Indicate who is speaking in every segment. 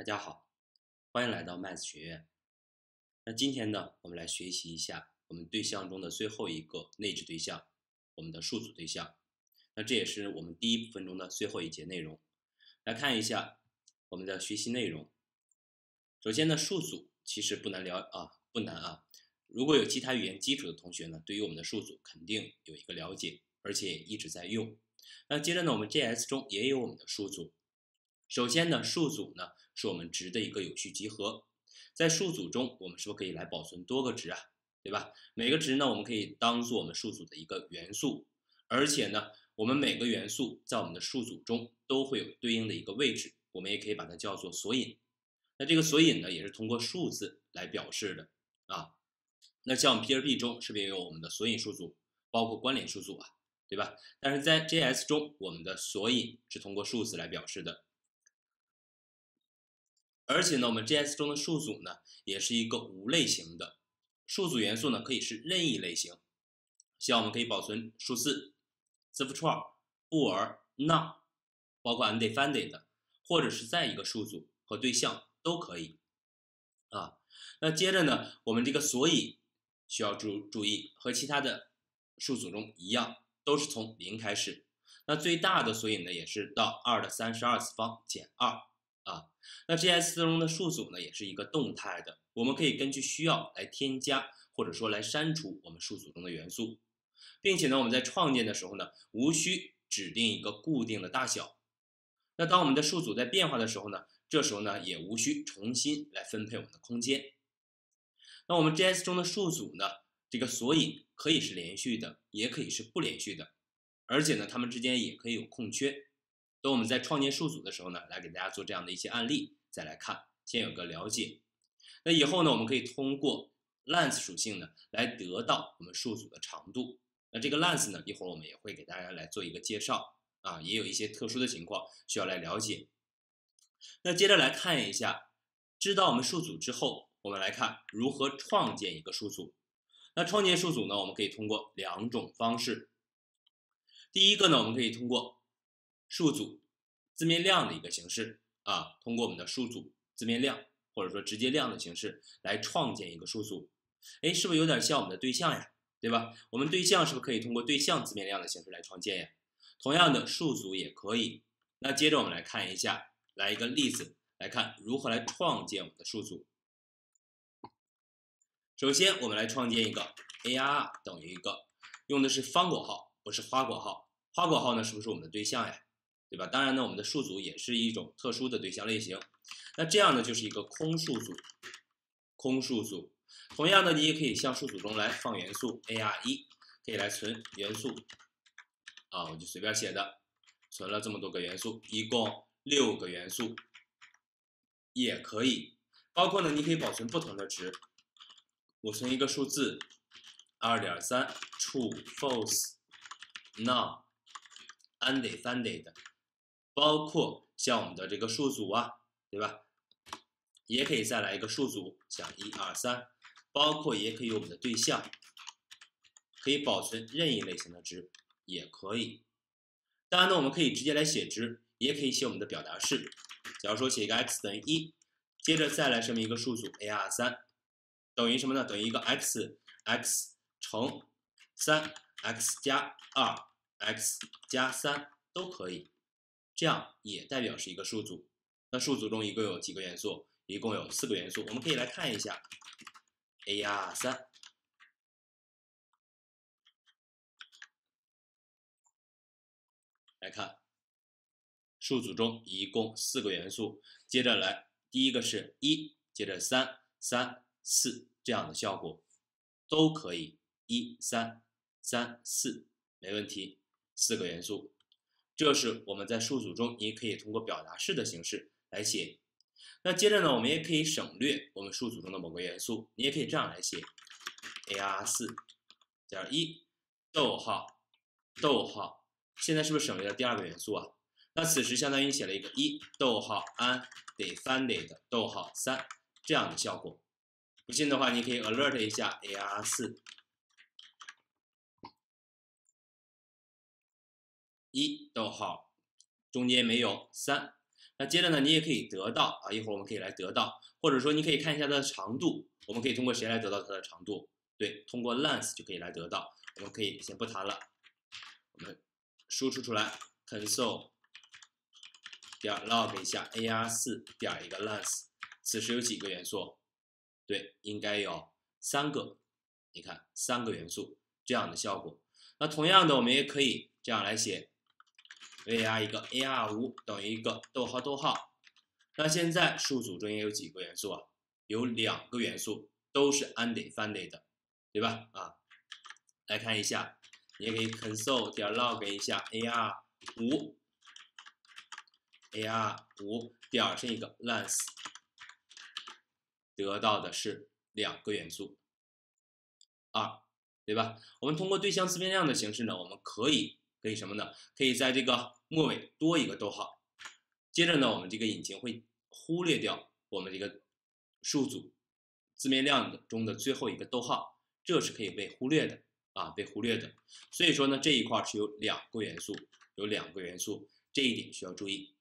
Speaker 1: 大家好，欢迎来到麦子学院。那今天呢，我们来学习一下我们对象中的最后一个内置对象，我们的数组对象。那这也是我们第一部分中的最后一节内容。来看一下我们的学习内容。首先呢，数组其实不难了啊，不难啊。如果有其他语言基础的同学呢，对于我们的数组肯定有一个了解，而且一直在用。那接着呢，我们 JS 中也有我们的数组。首先呢，数组呢是我们值的一个有序集合，在数组中，我们是不是可以来保存多个值啊？对吧？每个值呢，我们可以当做我们数组的一个元素，而且呢，我们每个元素在我们的数组中都会有对应的一个位置，我们也可以把它叫做索引。那这个索引呢，也是通过数字来表示的啊。那像我们 PHP 中是不是也有我们的索引数组，包括关联数组啊？对吧？但是在 JS 中，我们的索引是通过数字来表示的。而且呢，我们 JS 中的数组呢，也是一个无类型的数组元素呢，可以是任意类型，像我们可以保存数字、字符串、布尔、none，包括 undefined，或者是在一个数组和对象都可以啊。那接着呢，我们这个索引需要注注意，和其他的数组中一样，都是从零开始。那最大的索引呢，也是到二的三十二次方减二。啊，那 JS 中的数组呢，也是一个动态的，我们可以根据需要来添加或者说来删除我们数组中的元素，并且呢，我们在创建的时候呢，无需指定一个固定的大小。那当我们的数组在变化的时候呢，这时候呢，也无需重新来分配我们的空间。那我们 JS 中的数组呢，这个索引可以是连续的，也可以是不连续的，而且呢，它们之间也可以有空缺。等我们在创建数组的时候呢，来给大家做这样的一些案例，再来看，先有个了解。那以后呢，我们可以通过 length 属性呢，来得到我们数组的长度。那这个 length 呢，一会儿我们也会给大家来做一个介绍啊，也有一些特殊的情况需要来了解。那接着来看一下，知道我们数组之后，我们来看如何创建一个数组。那创建数组呢，我们可以通过两种方式。第一个呢，我们可以通过数组字面量的一个形式啊，通过我们的数组字面量或者说直接量的形式来创建一个数组，哎，是不是有点像我们的对象呀？对吧？我们对象是不是可以通过对象字面量的形式来创建呀？同样的数组也可以。那接着我们来看一下，来一个例子，来看如何来创建我们的数组。首先，我们来创建一个 AR 等于一个，用的是方括号，不是花括号。花括号呢，是不是我们的对象呀？对吧？当然呢，我们的数组也是一种特殊的对象类型。那这样呢，就是一个空数组。空数组，同样的，你也可以向数组中来放元素 AR 一，可以来存元素。啊，我就随便写的，存了这么多个元素，一共六个元素，也可以。包括呢，你可以保存不同的值。我存一个数字，二点三，True，False，None，Undefined。包括像我们的这个数组啊，对吧？也可以再来一个数组，像一二三，包括也可以我们的对象，可以保存任意类型的值，也可以。当然呢，我们可以直接来写值，也可以写我们的表达式。假如说写一个 x 等于一，接着再来声明一个数组 a 二三等于什么呢？等于一个 x，x 乘三，x 加二，x 加三都可以。这样也代表是一个数组，那数组中一共有几个元素？一共有四个元素。我们可以来看一下，a r 三，来看数组中一共四个元素。接着来，第一个是一，接着三、三、四这样的效果都可以，一、三、三、四没问题，四个元素。这是我们在数组中，你可以通过表达式的形式来写。那接着呢，我们也可以省略我们数组中的某个元素，你也可以这样来写：ar 四点一逗号逗号。现在是不是省略了第二个元素啊？那此时相当于写了一个一逗号 undefined 逗号三这样的效果。不信的话，你可以 alert 一下 ar 四。一逗号，中间没有三，那接着呢，你也可以得到啊，一会儿我们可以来得到，或者说你可以看一下它的长度，我们可以通过谁来得到它的长度？对，通过 length 就可以来得到。我们可以先不谈了，我们输出出来，console 点 log 一下 ar 四点一个 length，此时有几个元素？对，应该有三个。你看，三个元素这样的效果。那同样的，我们也可以这样来写。Ar 一个 ar 五等于一个逗号逗号，那现在数组中间有几个元素啊？有两个元素都是 undefined 的，对吧？啊，来看一下，你也可以 console 点 log 一下 ar 五，ar 五点上一个 length，得到的是两个元素二，对吧？我们通过对象自变量的形式呢，我们可以。可以什么呢？可以在这个末尾多一个逗号，接着呢，我们这个引擎会忽略掉我们这个数组字面量的中的最后一个逗号，这是可以被忽略的啊，被忽略的。所以说呢，这一块是有两个元素，有两个元素，这一点需要注意。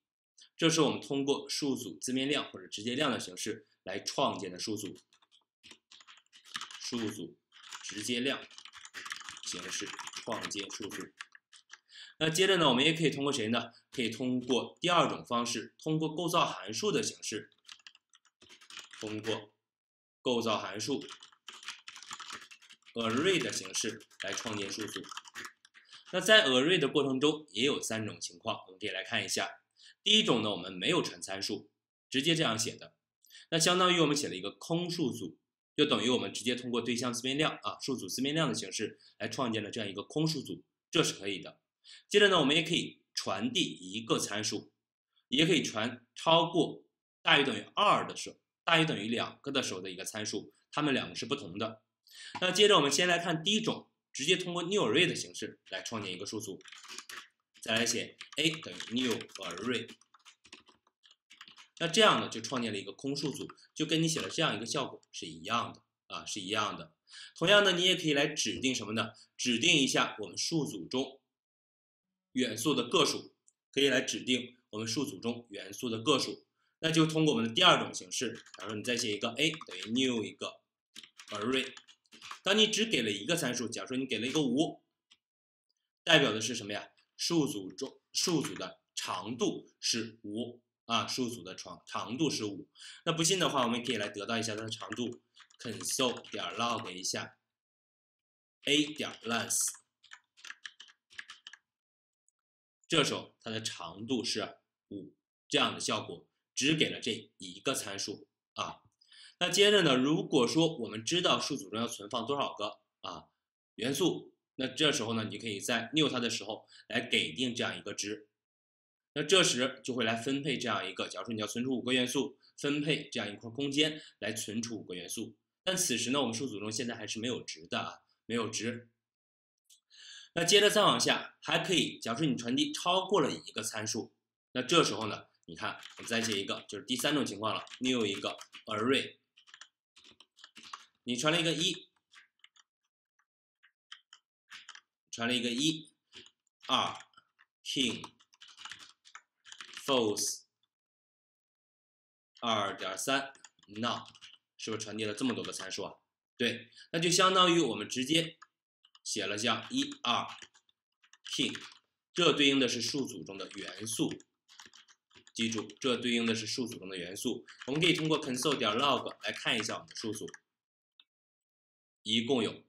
Speaker 1: 这是我们通过数组字面量或者直接量的形式来创建的数组，数组直接量形式创建数组。那接着呢，我们也可以通过谁呢？可以通过第二种方式，通过构造函数的形式，通过构造函数 array 的形式来创建数组。那在 array 的过程中也有三种情况，我们可以来看一下。第一种呢，我们没有传参数，直接这样写的，那相当于我们写了一个空数组，就等于我们直接通过对象自变量啊，数组自变量的形式来创建了这样一个空数组，这是可以的。接着呢，我们也可以传递一个参数，也可以传超过大于等于二的时候，大于等于两个的时候的一个参数，它们两个是不同的。那接着我们先来看第一种，直接通过 new array 的形式来创建一个数组，再来写 a 等于 new array，那这样呢就创建了一个空数组，就跟你写的这样一个效果是一样的啊，是一样的。同样的，你也可以来指定什么呢？指定一下我们数组中。元素的个数可以来指定我们数组中元素的个数，那就通过我们的第二种形式，假如你再写一个 a 等于 new 一个 array，当你只给了一个参数，假如说你给了一个五，代表的是什么呀？数组中数组的长度是五啊，数组的长长度是五。那不信的话，我们可以来得到一下它的长度，console 点 log 一下 a 点 length。这时候它的长度是五，这样的效果只给了这一个参数啊。那接着呢，如果说我们知道数组中要存放多少个啊元素，那这时候呢，你可以在 new 它的时候来给定这样一个值。那这时就会来分配这样一个，假如说你要存储五个元素，分配这样一块空间来存储五个元素。但此时呢，我们数组中现在还是没有值的啊，没有值。那接着再往下，还可以，假如说你传递超过了一个参数，那这时候呢，你看，我们再写一个，就是第三种情况了，new 一个 array，你传了一个一，传了一个一，二，king false 二点三 not，是不是传递了这么多个参数啊？对，那就相当于我们直接。写了像一二 k，这对应的是数组中的元素，记住，这对应的是数组中的元素。我们可以通过 console 点 log 来看一下我们的数组，一共有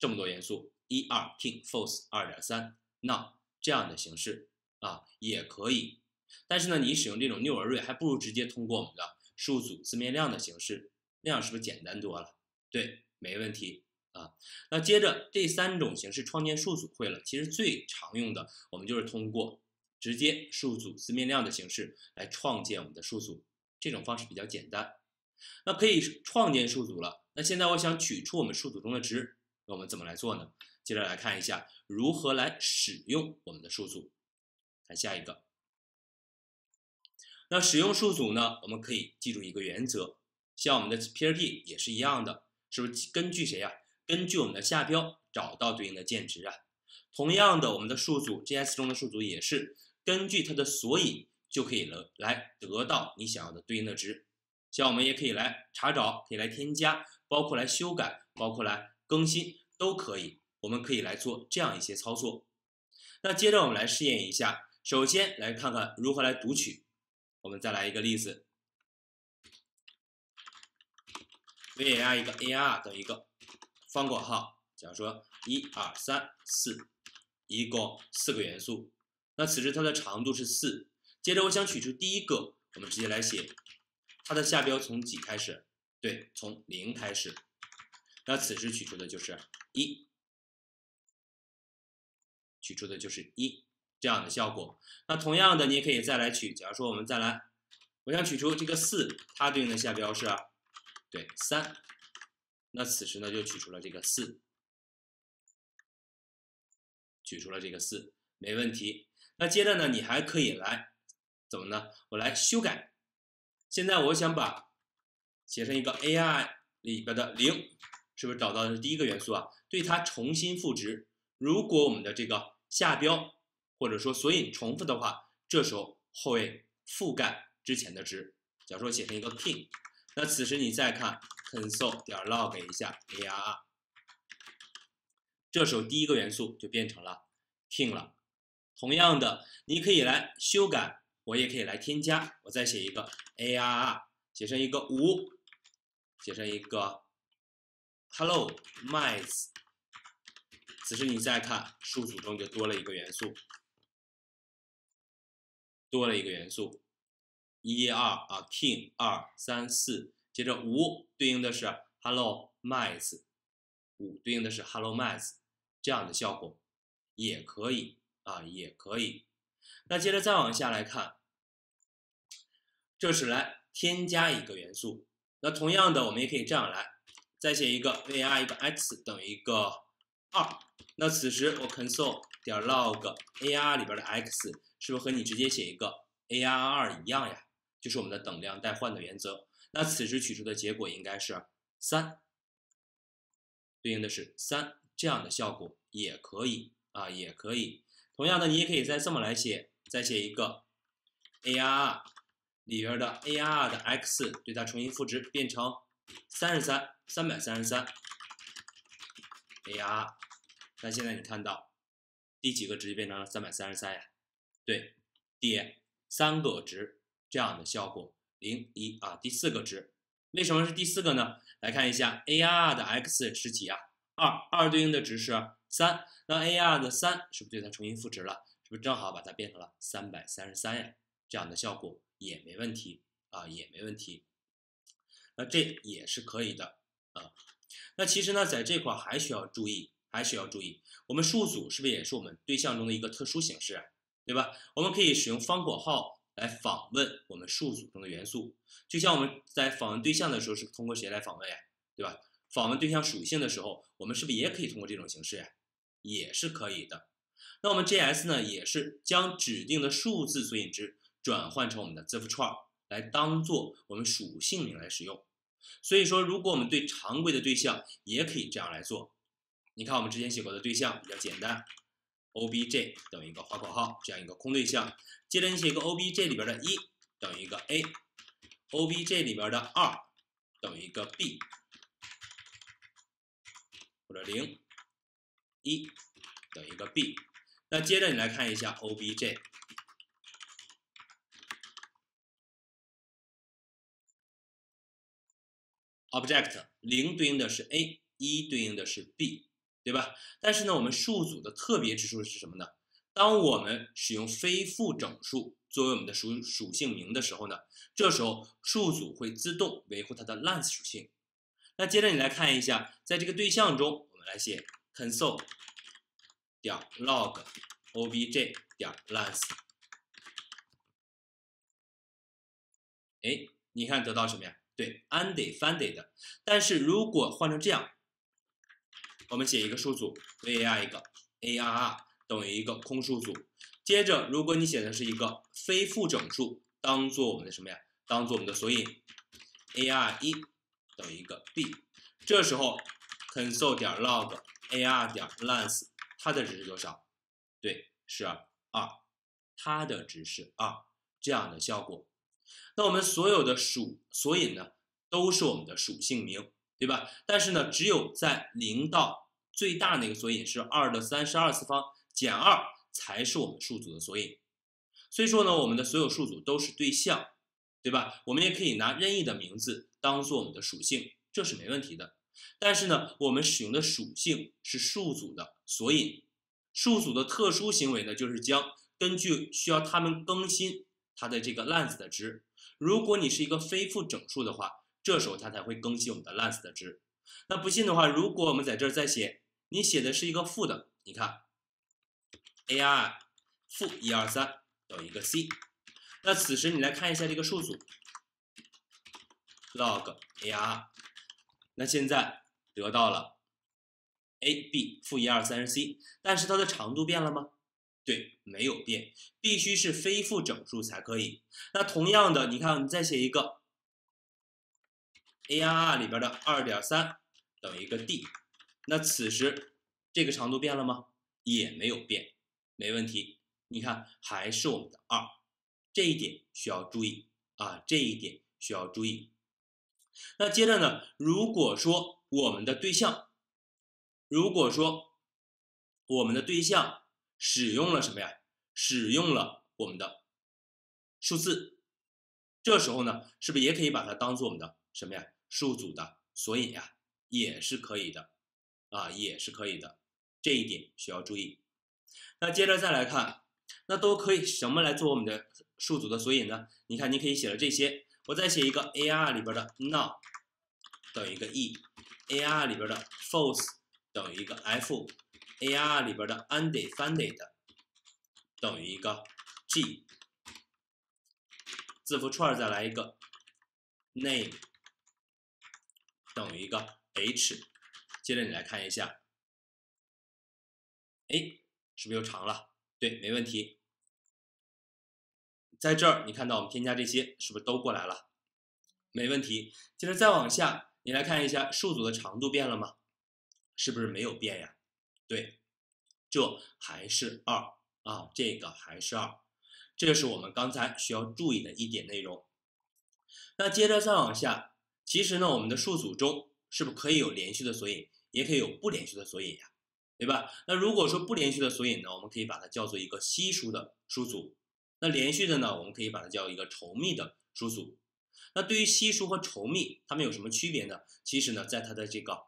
Speaker 1: 这么多元素，一二 k false 二点三 no，这样的形式啊，也可以。但是呢，你使用这种 new array 还不如直接通过我们的数组字面量的形式，那样是不是简单多了？对，没问题。啊，那接着这三种形式创建数组会了，其实最常用的，我们就是通过直接数组字面量的形式来创建我们的数组，这种方式比较简单。那可以创建数组了，那现在我想取出我们数组中的值，那我们怎么来做呢？接着来看一下如何来使用我们的数组。看下一个，那使用数组呢，我们可以记住一个原则，像我们的 PRP 也是一样的，是不是根据谁呀？根据我们的下标找到对应的键值啊，同样的，我们的数组 GS 中的数组也是根据它的索引就可以了来得到你想要的对应的值。像我们也可以来查找，可以来添加，包括来修改，包括来更新都可以。我们可以来做这样一些操作。那接着我们来试验一下，首先来看看如何来读取。我们再来一个例子，var 一个 ar 等于一个方括号，假如说一二三四，一共四个元素。那此时它的长度是四。接着我想取出第一个，我们直接来写它的下标从几开始？对，从零开始。那此时取出的就是一。取出的就是一这样的效果。那同样的，你也可以再来取。假如说我们再来，我想取出这个四，它对应的下标是对三。那此时呢，就取出了这个四，取出了这个四，没问题。那接着呢，你还可以来怎么呢？我来修改。现在我想把写成一个 AI 里边的零，是不是找到的是第一个元素啊？对它重新赋值。如果我们的这个下标或者说索引重复的话，这时候会覆盖之前的值。假如说写成一个 king，那此时你再看 console 点 log 一下 arr，这时候第一个元素就变成了 king 了。同样的，你可以来修改，我也可以来添加。我再写一个 arr，写成一个五，写成一个 hello mice。此时你再看数组中就多了一个元素，多了一个元素，一二啊，king 二三四，接着五对应的是 hello mice，五对应的是 hello mice，这样的效果也可以啊，也可以。那接着再往下来看，这是来添加一个元素。那同样的，我们也可以这样来，再写一个 ar 一个 x 等于一个二。那此时我 console 点 log ar 里边的 x 是不是和你直接写一个 ar 二一样呀？就是我们的等量代换的原则。那此时取出的结果应该是三，对应的是三，这样的效果也可以啊，也可以。同样的，你也可以再这么来写，再写一个 arr 里边的 arr 的 x 对它重新赋值变成三十三，三百三十三 arr，。那现在你看到第几个值就变成了三百三十三呀？对，第三个值这样的效果，零一啊，第四个值，为什么是第四个呢？来看一下 AR 的 x 是几啊？二，二对应的值是三，那 AR 的三是不是对它重新赋值了？是不是正好把它变成了三百三十三呀？这样的效果也没问题啊，也没问题。那这也是可以的啊。那其实呢，在这块还需要注意。还需要注意，我们数组是不是也是我们对象中的一个特殊形式，对吧？我们可以使用方括号来访问我们数组中的元素，就像我们在访问对象的时候是通过谁来访问呀？对吧？访问对象属性的时候，我们是不是也可以通过这种形式呀？也是可以的。那我们 JS 呢，也是将指定的数字索引值转换成我们的字符串来当做我们属性名来使用。所以说，如果我们对常规的对象也可以这样来做。你看，我们之前写过的对象比较简单，obj 等于一个花括号这样一个空对象，接着你写一个 obj 里边的一等于一个 a，obj 里边的二等于一个 b，或者零一等于一个 b，那接着你来看一下 obj object 零对应的是 a，一对应的是 b。对吧？但是呢，我们数组的特别之处是什么呢？当我们使用非负整数作为我们的属属性名的时候呢，这时候数组会自动维护它的 length 属性。那接着你来看一下，在这个对象中，我们来写 console 点 log obj 点 length。哎，你看得到什么呀？对，undefined。但是如果换成这样。我们写一个数组，var 一个 arr 等于一个空数组。接着，如果你写的是一个非负整数，当做我们的什么呀？当做我们的索引，ar 一等于一个 b。这时候，console 点 log ar 点 length 它的值是多少？对，是二，它的值是二。这样的效果。那我们所有的属索引呢，都是我们的属性名，对吧？但是呢，只有在零到最大那个索引是二的三十二次方减二，才是我们数组的索引。所以说呢，我们的所有数组都是对象，对吧？我们也可以拿任意的名字当做我们的属性，这是没问题的。但是呢，我们使用的属性是数组的索引。数组的特殊行为呢，就是将根据需要它们更新它的这个 lens 的值。如果你是一个非负整数的话，这时候它才会更新我们的 last 的值。那不信的话，如果我们在这儿再写，你写的是一个负的，你看，ar 负一二三等于一个 c，那此时你来看一下这个数组，log ar，那现在得到了。a b 负一二三是 c，但是它的长度变了吗？对，没有变，必须是非负整数才可以。那同样的，你看，你再写一个 a r r 里边的二点三等于一个 d，那此时这个长度变了吗？也没有变，没问题。你看，还是我们的二，这一点需要注意啊，这一点需要注意。那接着呢，如果说我们的对象。如果说我们的对象使用了什么呀？使用了我们的数字，这时候呢，是不是也可以把它当做我们的什么呀？数组的索引呀，也是可以的，啊，也是可以的，这一点需要注意。那接着再来看，那都可以什么来做我们的数组的索引呢？你看，你可以写了这些，我再写一个 AR 里边的 now 等于一个 e，AR 里边的 false。等于一个 f，ar 里边的 undefined 等于一个 g，字符串再来一个 name 等于一个 h，接着你来看一下，哎，是不是又长了？对，没问题。在这儿你看到我们添加这些是不是都过来了？没问题。接着再往下，你来看一下数组的长度变了吗？是不是没有变呀？对，这还是二啊，这个还是二，这是我们刚才需要注意的一点内容。那接着再往下，其实呢，我们的数组中是不是可以有连续的索引，也可以有不连续的索引呀？对吧？那如果说不连续的索引呢，我们可以把它叫做一个稀疏的数组；那连续的呢，我们可以把它叫一个稠密的数组。那对于稀疏和稠密，它们有什么区别呢？其实呢，在它的这个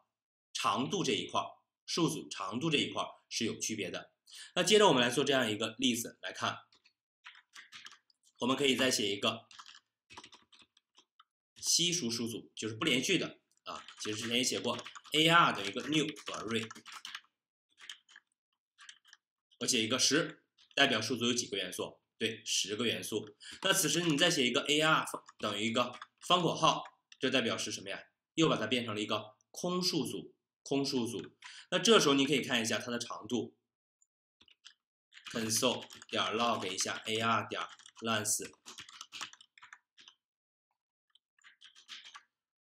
Speaker 1: 长度这一块，数组长度这一块是有区别的。那接着我们来做这样一个例子来看，我们可以再写一个稀疏数组，就是不连续的啊。其实之前也写过，ar 等于一个 new array，我写一个十，代表数组有几个元素？对，十个元素。那此时你再写一个 ar 等于一个方括号，这代表是什么呀？又把它变成了一个空数组。空数组，那这时候你可以看一下它的长度，console 点 log 一下 ar 点 length，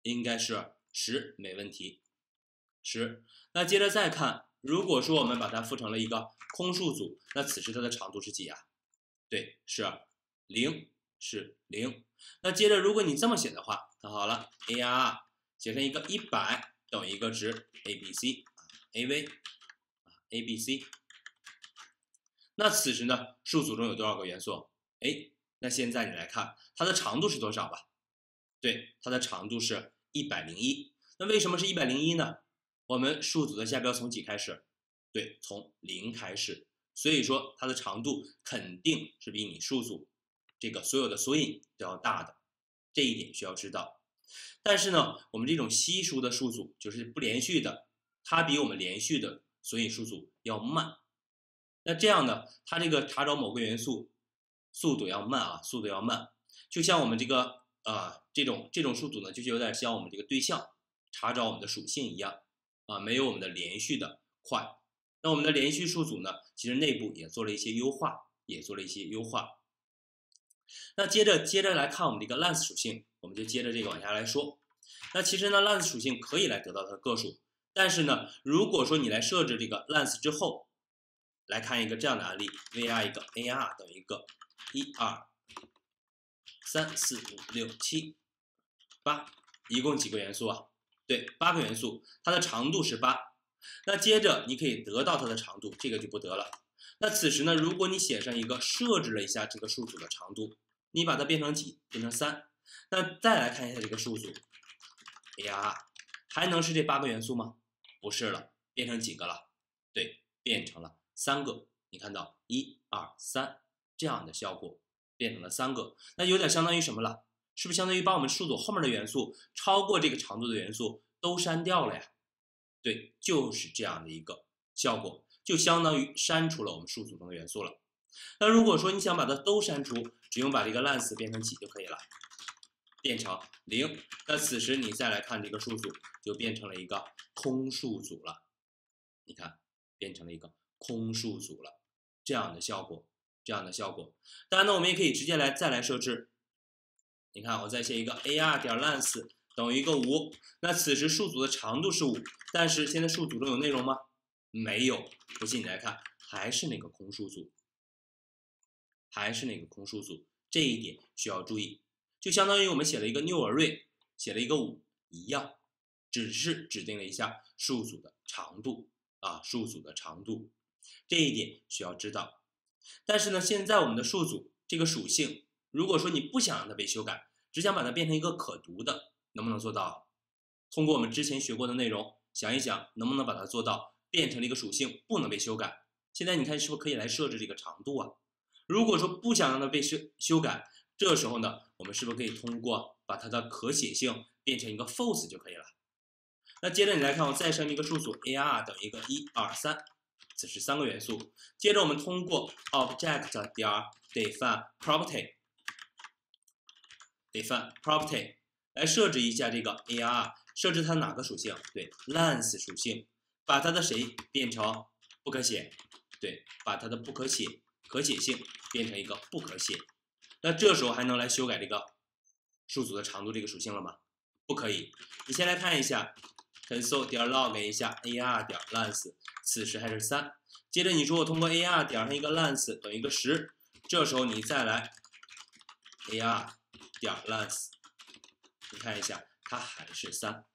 Speaker 1: 应该是十，没问题，十。那接着再看，如果说我们把它复成了一个空数组，那此时它的长度是几啊？对，是零，是零。那接着如果你这么写的话，看好了，ar 写成一个一百。等于一个值 a b c 啊 a v 啊 a b c，那此时呢数组中有多少个元素？哎，那现在你来看它的长度是多少吧？对，它的长度是一百零一。那为什么是一百零一呢？我们数组的下标从几开始？对，从零开始。所以说它的长度肯定是比你数组这个所有的索引都要大的，这一点需要知道。但是呢，我们这种稀疏的数组就是不连续的，它比我们连续的索引数组要慢。那这样呢，它这个查找某个元素速度要慢啊，速度要慢。就像我们这个啊这种这种数组呢，就是有点像我们这个对象查找我们的属性一样啊，没有我们的连续的快。那我们的连续数组呢，其实内部也做了一些优化，也做了一些优化。那接着接着来看我们这个 length 属性，我们就接着这个往下来说。那其实呢，length 属性可以来得到它的个数，但是呢，如果说你来设置这个 length 之后，来看一个这样的案例，var 一个 ar 等于一个一二三四五六七八，一共几个元素啊？对，八个元素，它的长度是八。那接着你可以得到它的长度，这个就不得了。那此时呢，如果你写上一个设置了一下这个数组的长度，你把它变成几？变成三。那再来看一下这个数组，哎呀，还能是这八个元素吗？不是了，变成几个了？对，变成了三个。你看到一二三这样的效果，变成了三个。那有点相当于什么了？是不是相当于把我们数组后面的元素超过这个长度的元素都删掉了呀？对，就是这样的一个效果，就相当于删除了我们数组中的元素了。那如果说你想把它都删除，只用把这个 length 变成几就可以了，变成零。那此时你再来看这个数组，就变成了一个空数组了。你看，变成了一个空数组了，这样的效果，这样的效果。当然呢，我们也可以直接来再来设置。你看，我再写一个 ar 点 length 等于一个五。那此时数组的长度是五，但是现在数组中有内容吗？没有。不信你来看，还是那个空数组。还是那个空数组，这一点需要注意，就相当于我们写了一个 new array，写了一个五一样，只是指定了一下数组的长度啊，数组的长度，这一点需要知道。但是呢，现在我们的数组这个属性，如果说你不想让它被修改，只想把它变成一个可读的，能不能做到？通过我们之前学过的内容，想一想能不能把它做到变成了一个属性，不能被修改。现在你看是不是可以来设置这个长度啊？如果说不想让它被修修改，这时候呢，我们是不是可以通过把它的可写性变成一个 false 就可以了？那接着你来看，我再生一个数组 ar 等于一个一二三，此时三个元素。接着我们通过 object 点 define property，define property 来设置一下这个 ar，设置它哪个属性？对，length 属性，把它的谁变成不可写？对，把它的不可写。可写性变成一个不可写，那这时候还能来修改这个数组的长度这个属性了吗？不可以。你先来看一下，console 点 log 一下 ar 点 length，此时还是三。接着你说我通过 ar 点上一个 length 等于一个十，这时候你再来 ar 点 length，你看一下它还是三，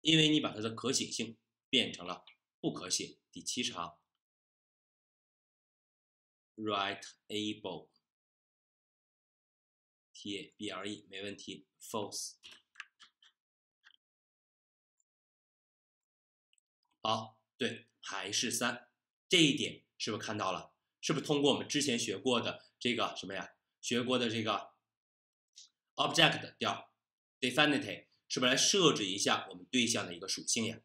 Speaker 1: 因为你把它的可写性变成了不可写。第七长。Write able t a b l e 没问题，false。好，对，还是三，这一点是不是看到了？是不是通过我们之前学过的这个什么呀？学过的这个 object 调 definite 是不是来设置一下我们对象的一个属性呀？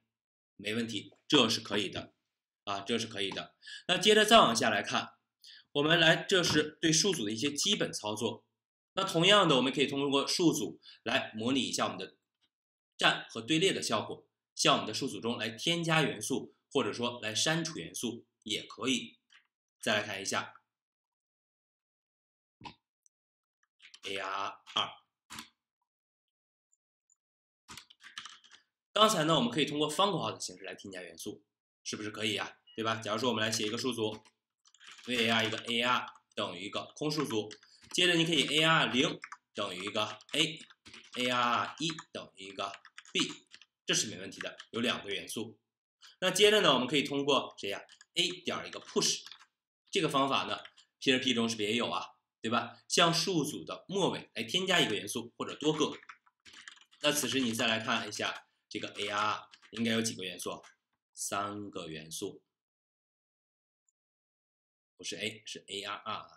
Speaker 1: 没问题，这是可以的啊，这是可以的。那接着再往下来看。我们来，这是对数组的一些基本操作。那同样的，我们可以通过数组来模拟一下我们的站和队列的效果，向我们的数组中来添加元素，或者说来删除元素也可以。再来看一下，AR 二。刚才呢，我们可以通过方括号的形式来添加元素，是不是可以呀？对吧？假如说我们来写一个数组。var 一个 ar 等于一个空数组，接着你可以 ar 零等于一个 a，ar 一等于一个 b，这是没问题的，有两个元素。那接着呢，我们可以通过谁呀？a 点一个 push，这个方法呢，PHP 中是不是也有啊？对吧？向数组的末尾来添加一个元素或者多个。那此时你再来看一下这个 ar 应该有几个元素？三个元素。不是 a 是 a r r 啊，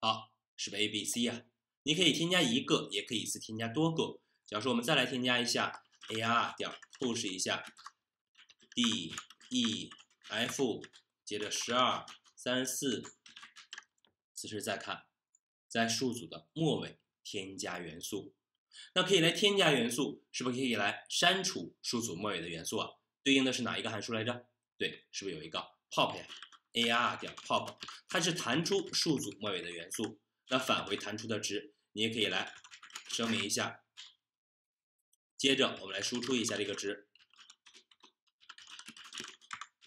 Speaker 1: 好，是不是 a b c 啊？你可以添加一个，也可以一次添加多个。假如说我们再来添加一下 a r 点 push 一下 d e f，接着十二三十四，此时再看，在数组的末尾添加元素，那可以来添加元素，是不是可以来删除数组末尾的元素啊？对应的是哪一个函数来着？对，是不是有一个 pop 呀？ar 点 pop，它是弹出数组末尾的元素，那返回弹出的值，你也可以来声明一下。接着我们来输出一下这个值，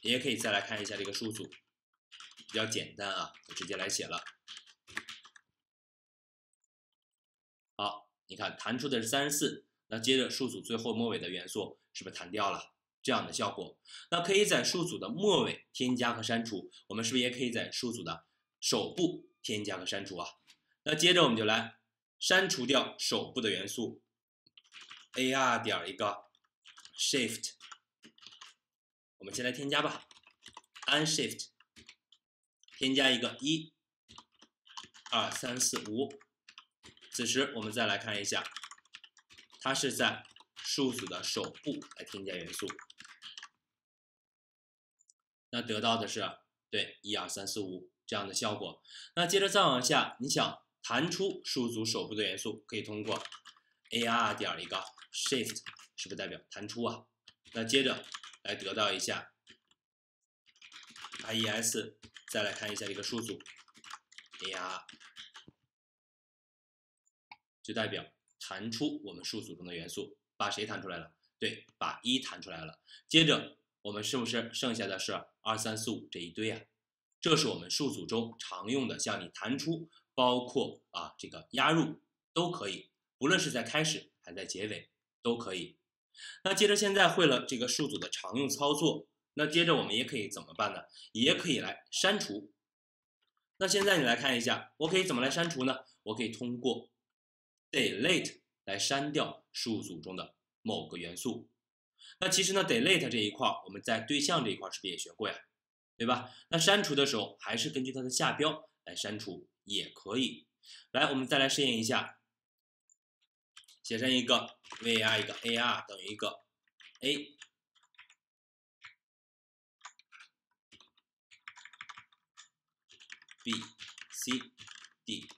Speaker 1: 你也可以再来看一下这个数组比较简单啊，我直接来写了。好，你看弹出的是三十四，那接着数组最后末尾的元素是不是弹掉了？这样的效果，那可以在数组的末尾添加和删除，我们是不是也可以在数组的首部添加和删除啊？那接着我们就来删除掉首部的元素，ar 点一个 shift，我们先来添加吧，unshift，添加一个一、二、三、四、五，此时我们再来看一下，它是在数组的首部来添加元素。那得到的是对一二三四五这样的效果。那接着再往下，你想弹出数组首部的元素，可以通过 ar 点一个 shift，是不是代表弹出啊？那接着来得到一下 ies，再来看一下这个数组 ar，就代表弹出我们数组中的元素，把谁弹出来了？对，把一弹出来了。接着。我们是不是剩下的是二三四五这一堆啊？这是我们数组中常用的，向你弹出，包括啊这个压入都可以，不论是在开始还在结尾都可以。那接着现在会了这个数组的常用操作，那接着我们也可以怎么办呢？也可以来删除。那现在你来看一下，我可以怎么来删除呢？我可以通过 delete 来删掉数组中的某个元素。那其实呢，delete 这一块，我们在对象这一块是不是也学过呀？对吧？那删除的时候，还是根据它的下标来删除也可以。来，我们再来试验一下，写上一个 var 一个 ar 等于一个 a b c d。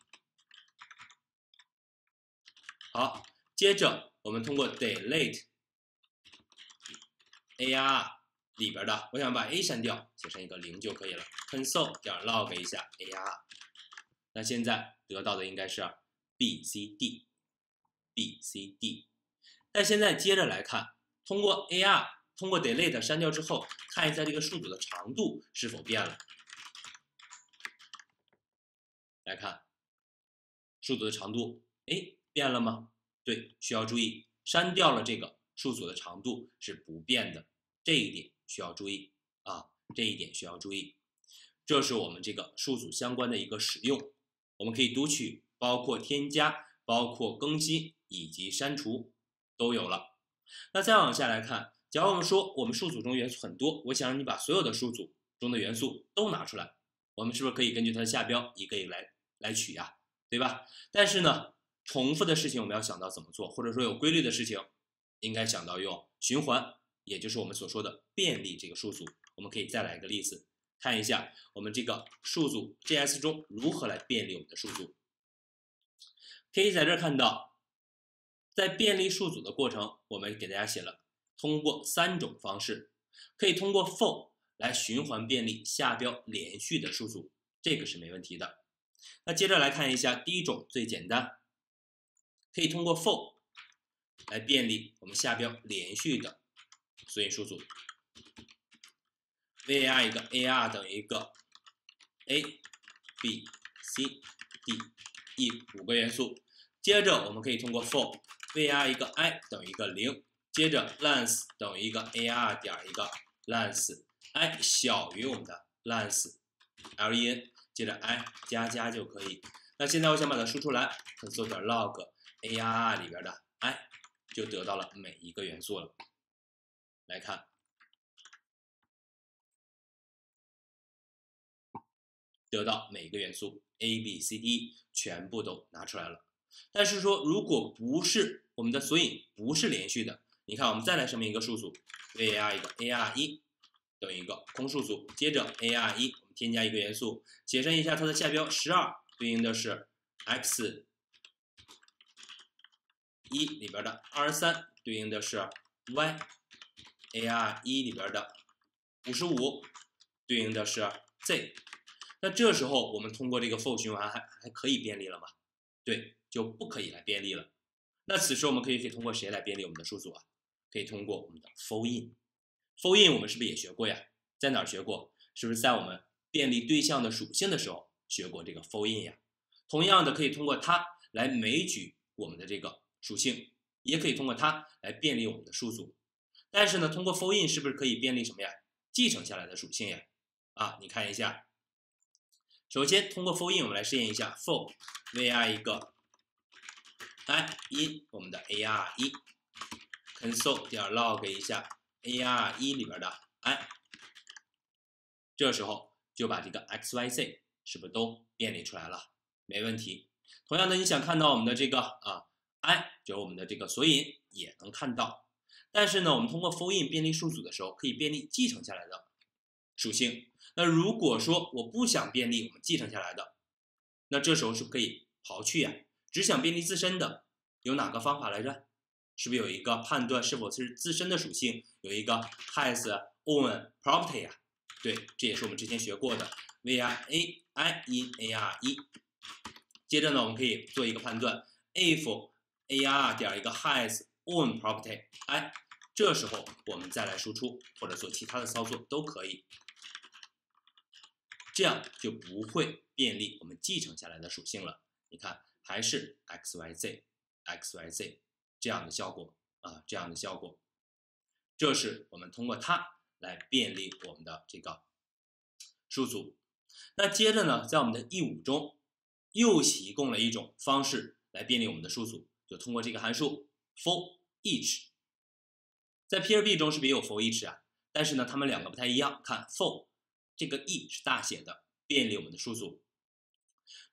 Speaker 1: 好，接着我们通过 delete。ar 里边的，我想把 a 删掉，写成一个零就可以了。console 点 log 一下 ar，那现在得到的应该是 b c d b c d。那现在接着来看，通过 ar，通过 delete 删掉之后，看一下这个数组的长度是否变了。来看数组的长度，哎，变了吗？对，需要注意，删掉了这个。数组的长度是不变的，这一点需要注意啊，这一点需要注意。这是我们这个数组相关的一个使用，我们可以读取，包括添加、包括更新以及删除都有了。那再往下来看，假如我们说我们数组中元素很多，我想让你把所有的数组中的元素都拿出来，我们是不是可以根据它的下标一个一个来来取呀？对吧？但是呢，重复的事情我们要想到怎么做，或者说有规律的事情。应该想到用循环，也就是我们所说的便利这个数组。我们可以再来一个例子，看一下我们这个数组 JS 中如何来便利我们的数组。可以在这看到，在便利数组的过程，我们给大家写了通过三种方式，可以通过 for 来循环便利下标连续的数组，这个是没问题的。那接着来看一下第一种最简单，可以通过 for。来便利我们下标连续的索引数组 v r 一个 ar 等于一个 a b c d e 五个元素，接着我们可以通过 for v r 一个 i 等于一个零，接着 length 等于一个 ar 点一个 length i 小于我们的 length len，接着 i 加加就可以。那现在我想把它输出来，console 点 log ar 里边的 i。就得到了每一个元素了。来看，得到每个元素 a、b、c、d 全部都拿出来了。但是说，如果不是我们的索引不是连续的，你看，我们再来声明一个数组，var 一个 ar 一等于一个空数组，接着 ar 一我们添加一个元素，写上一下它的下标十二对应的是 x。一里边的二十三对应的是 y，ar 一里边的五十五对应的是 z，那这时候我们通过这个 for 循环还还可以便利了吗？对，就不可以来便利了。那此时我们可以可以通过谁来便利我们的数组啊？可以通过我们的 for in，for in 我们是不是也学过呀？在哪儿学过？是不是在我们便利对象的属性的时候学过这个 for in 呀。同样的，可以通过它来枚举我们的这个属性，也可以通过它来便利我们的数组。但是呢，通过 for in 是不是可以便利什么呀？继承下来的属性呀？啊，你看一下，首先通过 for in 我们来试验一下 for var 一个 i in 我们的 ar 一 console 点 log 一下 ar 一里边的 i，这时候就把这个 x y z 是不是都便利出来了？没问题。同样的，你想看到我们的这个啊 i 就是我们的这个索引也能看到。但是呢，我们通过 for in 便利数组的时候，可以便利继承下来的属性。那如果说我不想便利我们继承下来的，那这时候是不可以刨去呀？只想便利自身的，有哪个方法来着？是不是有一个判断是否是自身的属性？有一个 has own property 呀？对，这也是我们之前学过的 var a i in ar 一。接着呢，我们可以做一个判断，if ar 点一个 has own property，哎，这时候我们再来输出或者做其他的操作都可以，这样就不会便利我们继承下来的属性了。你看，还是 x y z x y z 这样的效果啊，这样的效果，这是我们通过它来便利我们的这个数组。那接着呢，在我们的 E 五中又提供了一种方式来便利我们的数组，就通过这个函数 for。each，在 P 二 B 中是不是也有 for each 啊？但是呢，它们两个不太一样。看 for 这个 e 是大写的，便利我们的数组。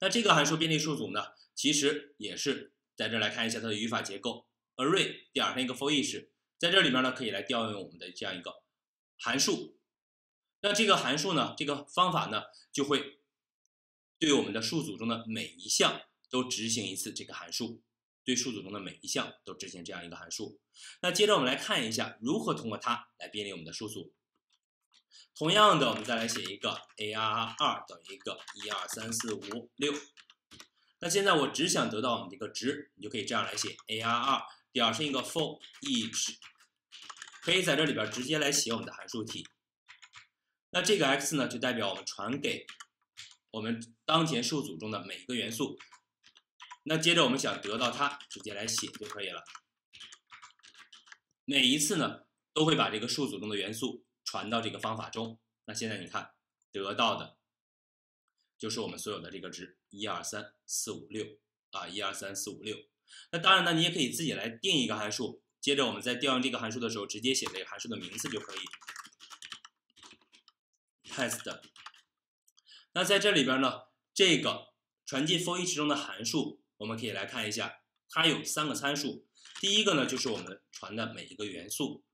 Speaker 1: 那这个函数便利数组呢，其实也是在这来看一下它的语法结构，array 点上一个 for each，在这里面呢可以来调用我们的这样一个函数。那这个函数呢，这个方法呢，就会对我们的数组中的每一项都执行一次这个函数。对数组中的每一项都执行这样一个函数。那接着我们来看一下如何通过它来便利我们的数组。同样的，我们再来写一个 ar 二等于一个一二三四五六。那现在我只想得到我们这个值，你就可以这样来写 ar 二点上一个 for each，可以在这里边直接来写我们的函数体。那这个 x 呢，就代表我们传给我们当前数组中的每一个元素。那接着我们想得到它，直接来写就可以了。每一次呢，都会把这个数组中的元素传到这个方法中。那现在你看得到的，就是我们所有的这个值，一二三四五六啊，一二三四五六。那当然呢，你也可以自己来定一个函数，接着我们在调用这个函数的时候，直接写这个函数的名字就可以。test。那在这里边呢，这个传进 for each 中的函数。我们可以来看一下，它有三个参数。第一个呢，就是我们传的每一个元素；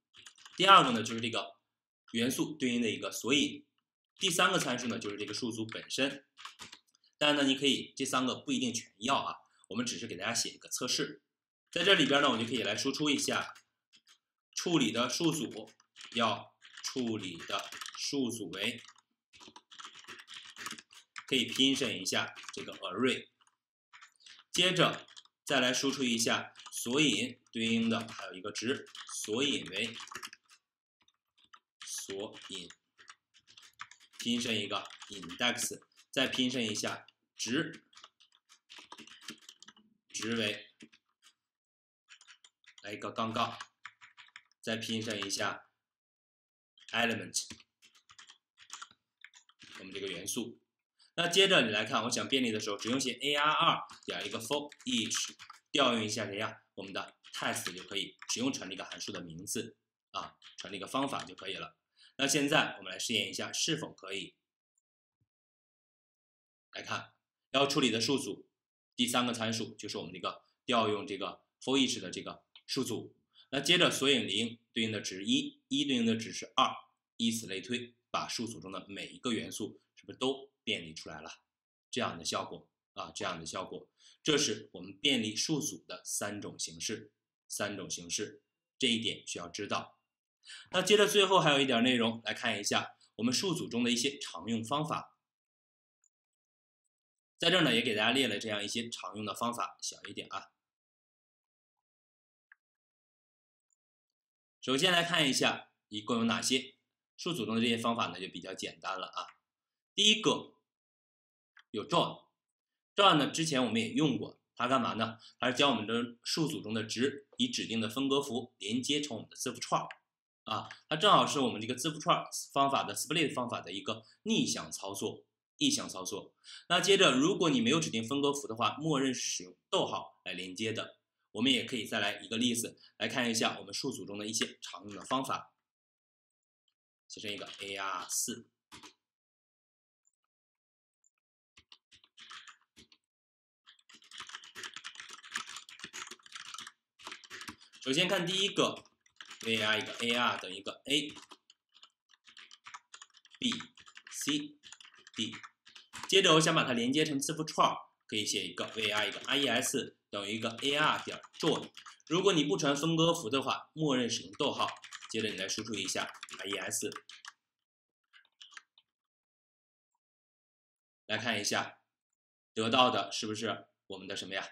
Speaker 1: 第二个呢，就是这个元素对应的一个索引；第三个参数呢，就是这个数组本身。当然呢，你可以这三个不一定全要啊，我们只是给大家写一个测试。在这里边呢，我就可以来输出一下处理的数组，要处理的数组为，可以拼审一下这个 array。接着再来输出一下索引对应的还有一个值，索引为索引，拼上一个 index，再拼上一下值，值为来一个杠杠，再拼上一下 element，我们这个元素。那接着你来看，我想便利的时候，只用写 arr 点一个 for each，调用一下谁呀？我们的 test 就可以，只用传这个函数的名字啊，传这个方法就可以了。那现在我们来试验一下是否可以。来看要处理的数组，第三个参数就是我们这个调用这个 for each 的这个数组。那接着索引零对应的值一，一对应的值是二，以此类推，把数组中的每一个元素是不是都？便利出来了，这样的效果啊，这样的效果，这是我们便利数组的三种形式，三种形式，这一点需要知道。那接着最后还有一点内容，来看一下我们数组中的一些常用方法，在这儿呢也给大家列了这样一些常用的方法，小一点啊。首先来看一下一共有哪些数组中的这些方法呢，就比较简单了啊。第一个有 join，join 呢之前我们也用过，它干嘛呢？它是将我们的数组中的值以指定的分割符连接成我们的字符串啊，它正好是我们这个字符串方法的 split 方法的一个逆向操作。逆向操作。那接着，如果你没有指定分割符的话，默认使用逗号来连接的。我们也可以再来一个例子，来看一下我们数组中的一些常用的方法。写成一个 AR 四。首先看第一个，var 一个 AR 等于一个 A，B，C，D。接着我想把它连接成字符串，可以写一个 VR 一个 res 等于一个 ar 点 join。如果你不传分割符的话，默认使用逗号。接着你来输出一下 res，来看一下得到的是不是我们的什么呀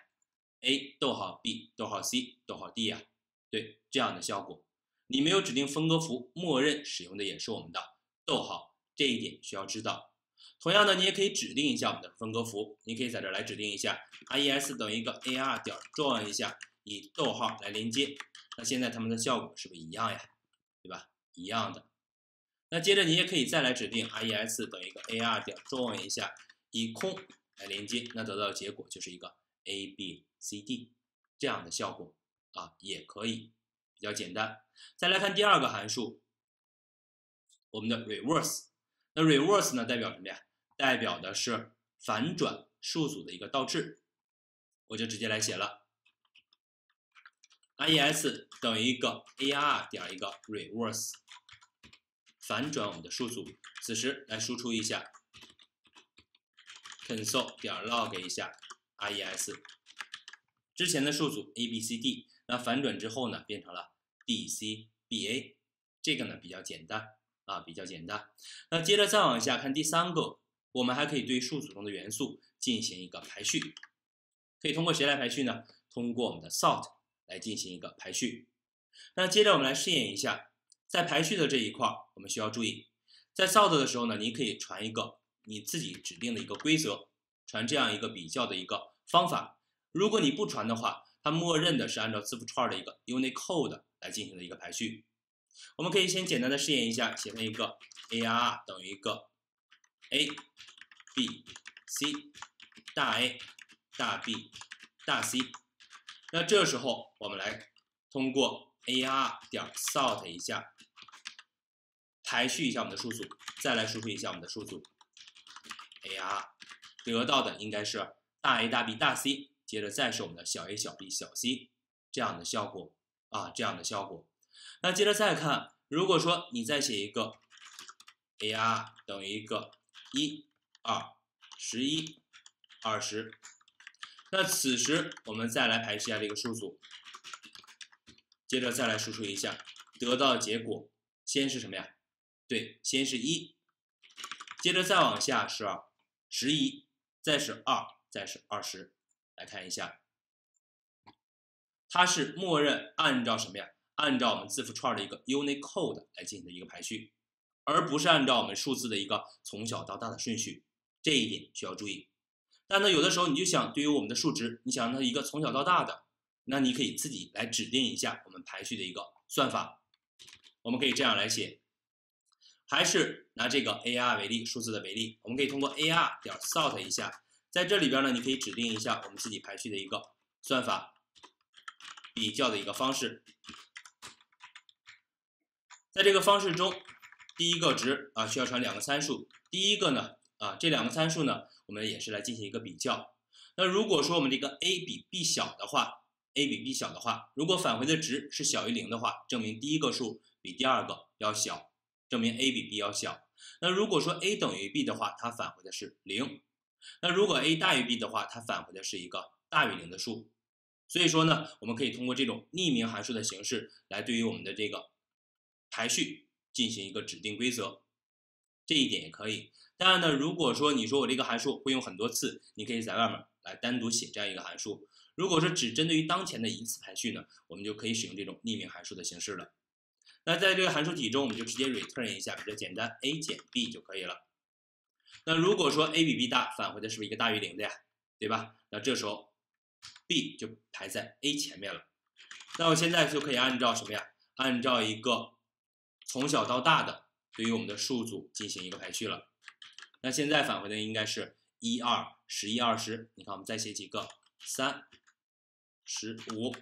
Speaker 1: ？a 逗号 b 逗号 c 逗号 d 呀？对，这样的效果。你没有指定分割符，默认使用的也是我们的逗号，这一点需要知道。同样的，你也可以指定一下我们的分割符，你可以在这来指定一下，res 等于一个 ar 点 join 一下，以逗号来连接。那现在它们的效果是不是一样呀？对吧？一样的。那接着你也可以再来指定 res 等于一个 ar 点 join 一下，以空来连接，那得到的结果就是一个 abcd 这样的效果啊，也可以，比较简单。再来看第二个函数，我们的 reverse。那 reverse 呢，代表什么呀？代表的是反转数组的一个倒置，我就直接来写了，res 等于一个 ar 点一个 reverse，反转我们的数组。此时来输出一下，console 点 log 一下 res，之前的数组 abcd，那反转之后呢，变成了 dcba，这个呢比较简单啊，比较简单。那接着再往下看第三个。我们还可以对数组中的元素进行一个排序，可以通过谁来排序呢？通过我们的 sort 来进行一个排序。那接着我们来试验一下，在排序的这一块，我们需要注意，在 sort 的时候呢，你可以传一个你自己指定的一个规则，传这样一个比较的一个方法。如果你不传的话，它默认的是按照字符串的一个 Unicode 来进行的一个排序。我们可以先简单的试验一下，写成一个 AR 等于一个。a b c 大 A 大 B 大 C，那这时候我们来通过 ar 点 sort 一下，排序一下我们的数组，再来输出一下我们的数组 ar，得到的应该是大 A 大 B 大 C，接着再是我们的小 a 小 b 小 c 这样的效果啊，这样的效果。那接着再看，如果说你再写一个 ar 等于一个一、二、十一、二十，那此时我们再来排序一下这个数组，接着再来输出一下，得到结果先是什么呀？对，先是一，接着再往下是十一，再是二，再是二十。来看一下，它是默认按照什么呀？按照我们字符串的一个 Unicode 来进行的一个排序。而不是按照我们数字的一个从小到大的顺序，这一点需要注意。但呢，有的时候你就想，对于我们的数值，你想让它一个从小到大的，那你可以自己来指定一下我们排序的一个算法。我们可以这样来写，还是拿这个 AR 为例，数字的为例，我们可以通过 AR 点 sort 一下，在这里边呢，你可以指定一下我们自己排序的一个算法，比较的一个方式，在这个方式中。第一个值啊，需要传两个参数。第一个呢，啊，这两个参数呢，我们也是来进行一个比较。那如果说我们这个 a 比 b 小的话，a 比 b 小的话，如果返回的值是小于零的话，证明第一个数比第二个要小，证明 a 比 b 要小。那如果说 a 等于 b 的话，它返回的是零。那如果 a 大于 b 的话，它返回的是一个大于零的数。所以说呢，我们可以通过这种匿名函数的形式来对于我们的这个排序。进行一个指定规则，这一点也可以。当然呢，如果说你说我这个函数会用很多次，你可以在外面来单独写这样一个函数。如果说只针对于当前的一次排序呢，我们就可以使用这种匿名函数的形式了。那在这个函数体中，我们就直接 return 一下，比较简单，a 减 b 就可以了。那如果说 a 比 b 大，返回的是不是一个大于零的呀？对吧？那这时候 b 就排在 a 前面了。那我现在就可以按照什么呀？按照一个从小到大的对于我们的数组进行一个排序了。那现在返回的应该是一二十一二十。你看，我们再写几个三十五，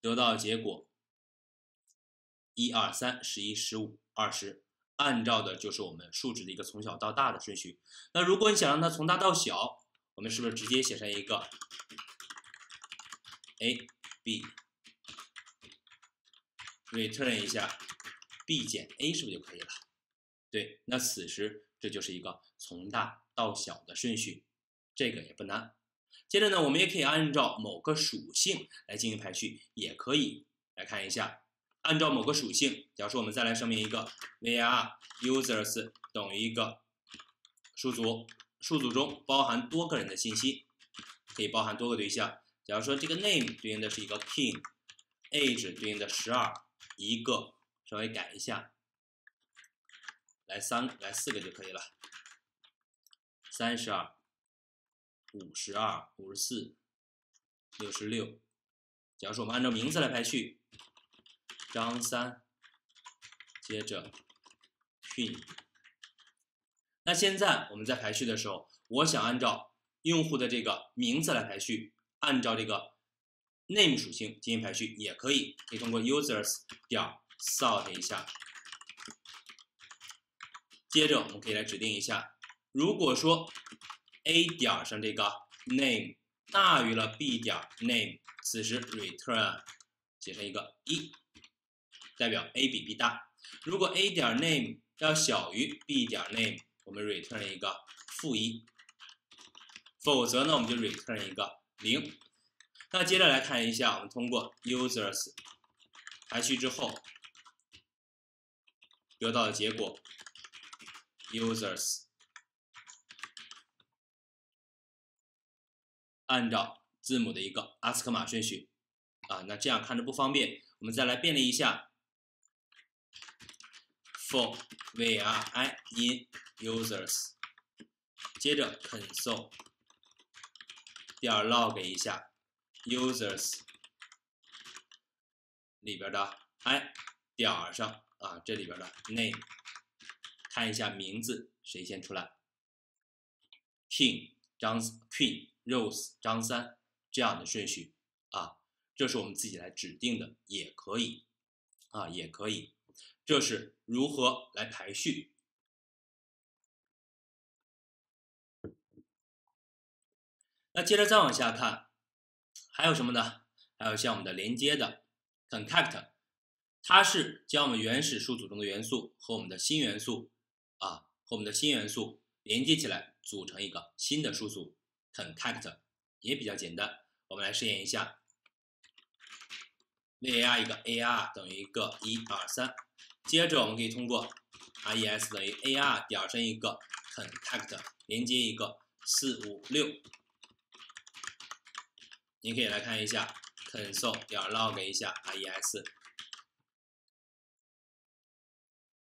Speaker 1: 得到结果一二三十一十五二十。按照的就是我们数值的一个从小到大的顺序。那如果你想让它从大到小，我们是不是直接写上一个 a b return 一下 b 减 a 是不是就可以了？对，那此时这就是一个从大到小的顺序，这个也不难。接着呢，我们也可以按照某个属性来进行排序，也可以来看一下。按照某个属性，假如说我们再来声明一个 var users 等于一个数组，数组中包含多个人的信息，可以包含多个对象。假如说这个 name 对应的是一个 king，age 对应的十二，一个稍微改一下，来三来四个就可以了，三十二、五十二、五十四、六十六。假如说我们按照名字来排序。张三，接着去。那现在我们在排序的时候，我想按照用户的这个名字来排序，按照这个 name 属性进行排序也可以，可以通过 users 点 sort 一下。接着我们可以来指定一下，如果说 a 点上这个 name 大于了 b 点 name，此时 return 写成一个一。代表 a 比 b 大，如果 a 点 name 要小于 b 点 name，我们 return 一个负一，否则呢我们就 return 一个零。那接着来看一下，我们通过 users 排序之后得到的结果，users 按照字母的一个阿斯克玛顺序啊，那这样看着不方便，我们再来便利一下。For var in users，接着 console 点 log 一下 users 里边的 i 点上啊，这里边的 name，看一下名字谁先出来，king 张 queen rose 张三这样的顺序。啊，这是我们自己来指定的，也可以。啊，也可以。这是如何来排序？那接着再往下看，还有什么呢？还有像我们的连接的 concact，它是将我们原始数组中的元素和我们的新元素啊，和我们的新元素连接起来，组成一个新的数组。concact 也比较简单，我们来试验一下，var 一个 ar 等于一个一二三。接着我们可以通过 res 等于 ar 点上一个 contact 连接一个四五六，你可以来看一下 console 点 log 一下 res，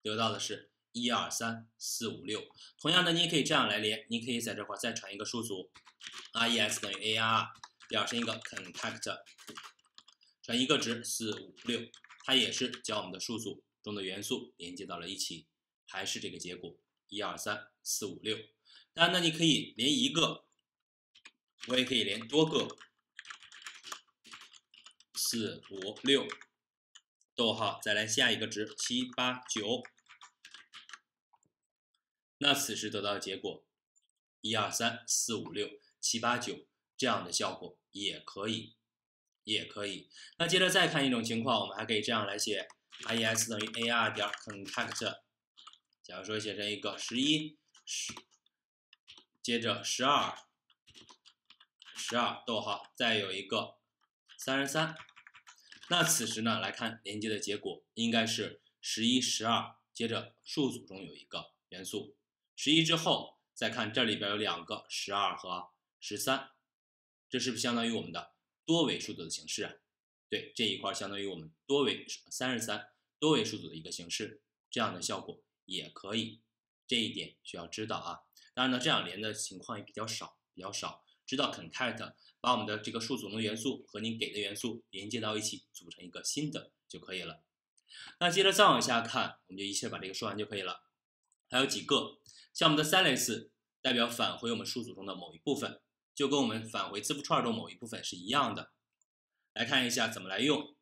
Speaker 1: 得到的是一二三四五六。同样的，你也可以这样来连，你可以在这块再传一个数组 res 等于 ar 点上一个 contact 传一个值四五六，它也是将我们的数组。中的元素连接到了一起，还是这个结果，一二三四五六。当然呢，你可以连一个，我也可以连多个，四五六，逗号，再来下一个值七八九。那此时得到的结果，一二三四五六七八九这样的效果也可以，也可以。那接着再看一种情况，我们还可以这样来写。i.e.s 等于 ar 点 contact，假如说写成一个十一十，接着十二十二逗号，再有一个三十三，那此时呢来看连接的结果应该是十一十二，接着数组中有一个元素十一之后，再看这里边有两个十二和十三，这是不是相当于我们的多维数组的形式啊？对这一块相当于我们多维三十三多维数组的一个形式，这样的效果也可以，这一点需要知道啊。当然呢，这样连的情况也比较少，比较少。知道 concat 把我们的这个数组中的元素和你给的元素连接到一起，组成一个新的就可以了。那接着再往下看，我们就一切把这个说完就可以了。还有几个，像我们的 Silas 代表返回我们数组中的某一部分，就跟我们返回字符串中某一部分是一样的。来看一下怎么来用，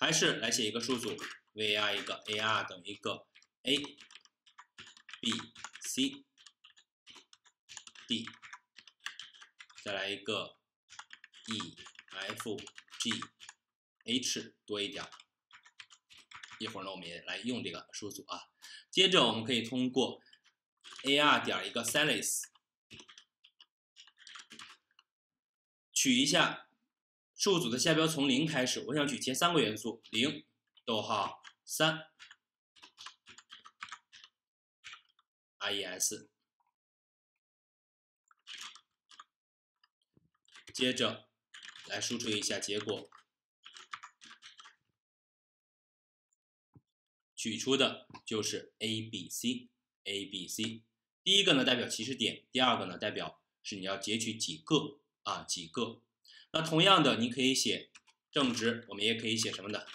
Speaker 1: 还是来写一个数组，var 一个 ar 等于一个 a b c d，再来一个 e f g h 多一点。一会儿呢，我们也来用这个数组啊。接着我们可以通过 ar 点一个 Silas 取一下。数组的下标从零开始，我想取前三个元素零，逗号三，res，接着来输出一下结果，取出的就是 a b c a b c，第一个呢代表起始点，第二个呢代表是你要截取几个啊几个。那同样的，你可以写正值，我们也可以写什么的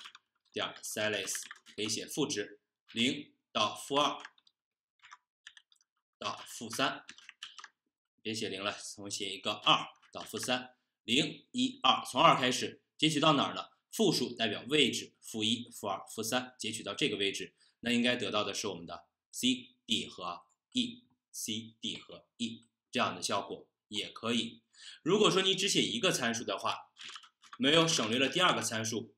Speaker 1: 点 Silas，可以写负值零到负二到负三，别写零了，重写一个二到负三，零一二，从二开始截取到哪儿呢？负数代表位置，负一、负二、负三，截取到这个位置，那应该得到的是我们的 C、D 和 E，C、D 和 E 这样的效果。也可以。如果说你只写一个参数的话，没有省略了第二个参数，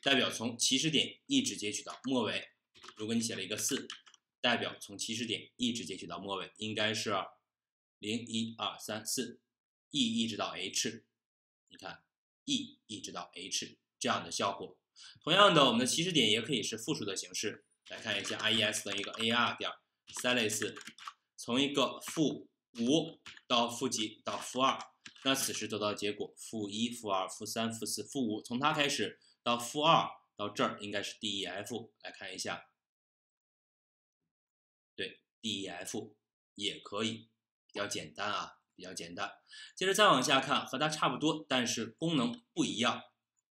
Speaker 1: 代表从起始点一直截取到末尾。如果你写了一个四，代表从起始点一直截取到末尾，应该是零一二三四，e 一直到 h，你看 e 一直到 h 这样的效果。同样的，我们的起始点也可以是复数的形式。来看一下，res 等于一个 ar 点 Silas，从一个负。五到负几到负二，那此时得到结果负一、负二、负三、负四、负五，从它开始到负二到这儿应该是 D E F，来看一下，对 D E F 也可以，比较简单啊，比较简单。接着再往下看，和它差不多，但是功能不一样，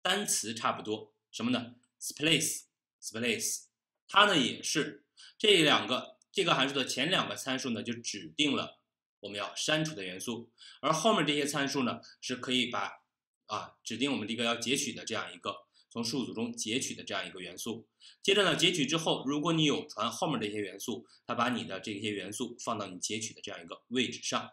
Speaker 1: 单词差不多，什么呢？Splice，Splice，它呢也是这两个这个函数的前两个参数呢就指定了。我们要删除的元素，而后面这些参数呢，是可以把啊指定我们这个要截取的这样一个从数组中截取的这样一个元素。接着呢，截取之后，如果你有传后面这些元素，它把你的这些元素放到你截取的这样一个位置上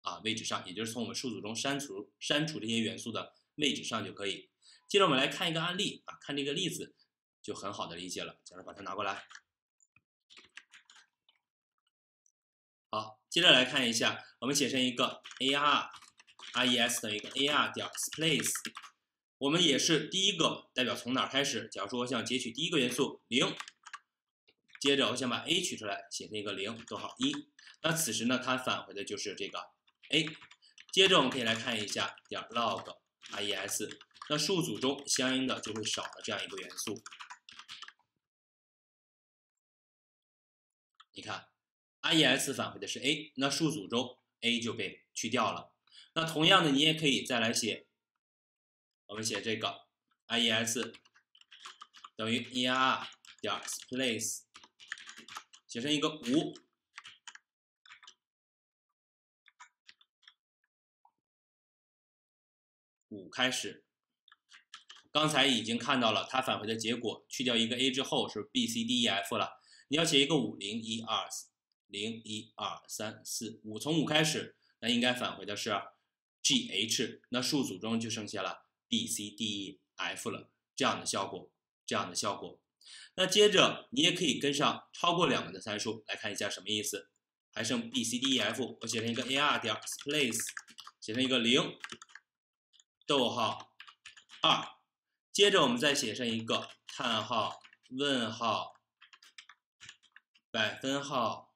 Speaker 1: 啊位置上，也就是从我们数组中删除删除这些元素的位置上就可以。接着我们来看一个案例啊，看这个例子就很好的理解了。假如把它拿过来。好，接着来看一下，我们写成一个 ar res 等于一个 ar 点 splice，我们也是第一个代表从哪开始？假如说我想截取第一个元素零，接着我想把 a 取出来，写成一个零逗号一，那此时呢，它返回的就是这个 a。接着我们可以来看一下点 log res，那数组中相应的就会少了这样一个元素，你看。I e s 返回的是 a，那数组中 a 就被去掉了。那同样的，你也可以再来写，我们写这个 i e s 等于 er 点 splace，写成一个五，五开始。刚才已经看到了，它返回的结果去掉一个 a 之后是 b c d e f 了。你要写一个五零一二。零一二三四五，从五开始，那应该返回的是 G H，那数组中就剩下了 B C D E F 了，这样的效果，这样的效果。那接着你也可以跟上超过两个的参数来看一下什么意思，还剩 B C D E F，我写成一个 A R 点 Splice，写成一个零，逗号二，接着我们再写上一个叹号问号百分号。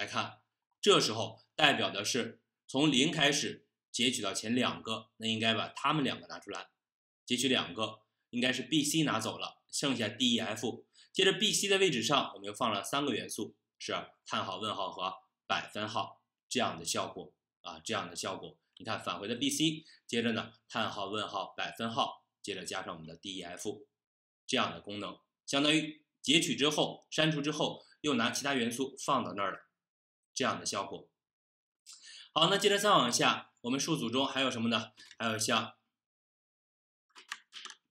Speaker 1: 来看，这时候代表的是从零开始截取到前两个，那应该把它们两个拿出来，截取两个，应该是 B、C 拿走了，剩下 D、E、F。接着 B、C 的位置上，我们又放了三个元素是叹号、问号和百分号这样的效果啊，这样的效果。你看返回的 B C，接着呢叹号、问号、百分号，接着加上我们的 D E F 这样的功能，相当于截取之后删除之后又拿其他元素放到那儿了，这样的效果。好，那接着再往下，我们数组中还有什么呢？还有像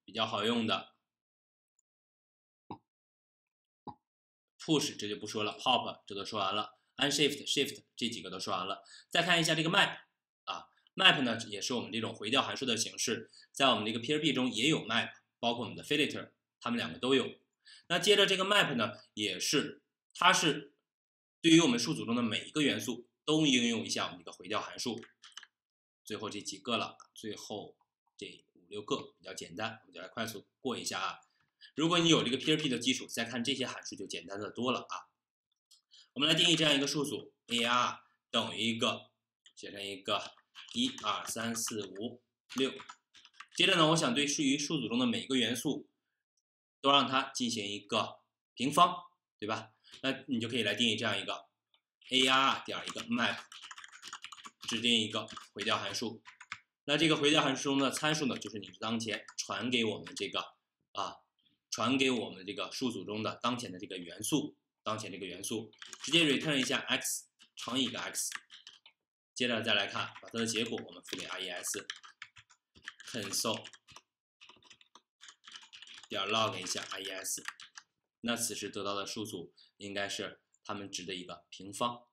Speaker 1: 比较好用的 push，这就不说了；pop，这都说完了；unshift、shift 这几个都说完了。再看一下这个 map 啊，map 呢也是我们这种回调函数的形式，在我们这个 PHP 中也有 map，包括我们的 filter，它们两个都有。那接着这个 map 呢，也是它是对于我们数组中的每一个元素。都应用一下我们这个回调函数，最后这几个了，最后这五六个比较简单，我们就来快速过一下啊。如果你有这个 PHP 的基础，再看这些函数就简单的多了啊。我们来定义这样一个数组，AR 等于一个，写成一个一二三四五六。接着呢，我想对属于数组中的每一个元素，都让它进行一个平方，对吧？那你就可以来定义这样一个。ar 点一个 map，指定一个回调函数，那这个回调函数中的参数呢，就是你当前传给我们这个啊，传给我们这个数组中的当前的这个元素，当前这个元素，直接 return 一下 x 乘以一个 x，接着再来看，把它的结果我们赋给 res，console 点 log 一下 res，那此时得到的数组应该是。它们值的一个平方，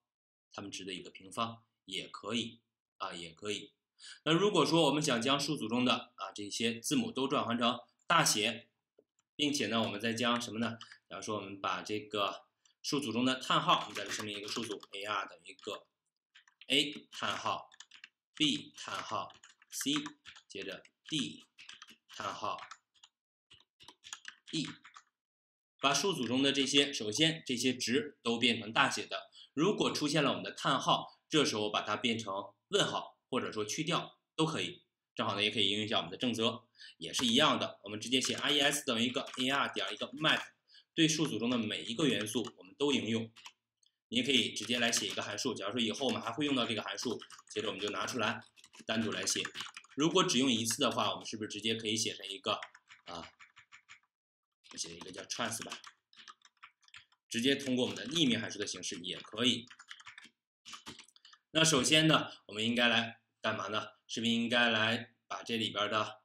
Speaker 1: 它们值的一个平方也可以啊，也可以。那如果说我们想将数组中的啊这些字母都转换成大写，并且呢，我们再将什么呢？假如说我们把这个数组中的叹号，我们再声明一个数组 ar 等于一个 a 叹号 b 叹号 c，接着 d 叹号 e。把数组中的这些，首先这些值都变成大写的。如果出现了我们的叹号，这时候把它变成问号，或者说去掉都可以。正好呢，也可以应用一下我们的正则，也是一样的。我们直接写 res 等于一个 ar 点一个 map，对数组中的每一个元素我们都应用。你也可以直接来写一个函数。假如说以后我们还会用到这个函数，接着我们就拿出来单独来写。如果只用一次的话，我们是不是直接可以写成一个啊？写一个叫 trans 吧，直接通过我们的匿名函数的形式也可以。那首先呢，我们应该来干嘛呢？是不是应该来把这里边的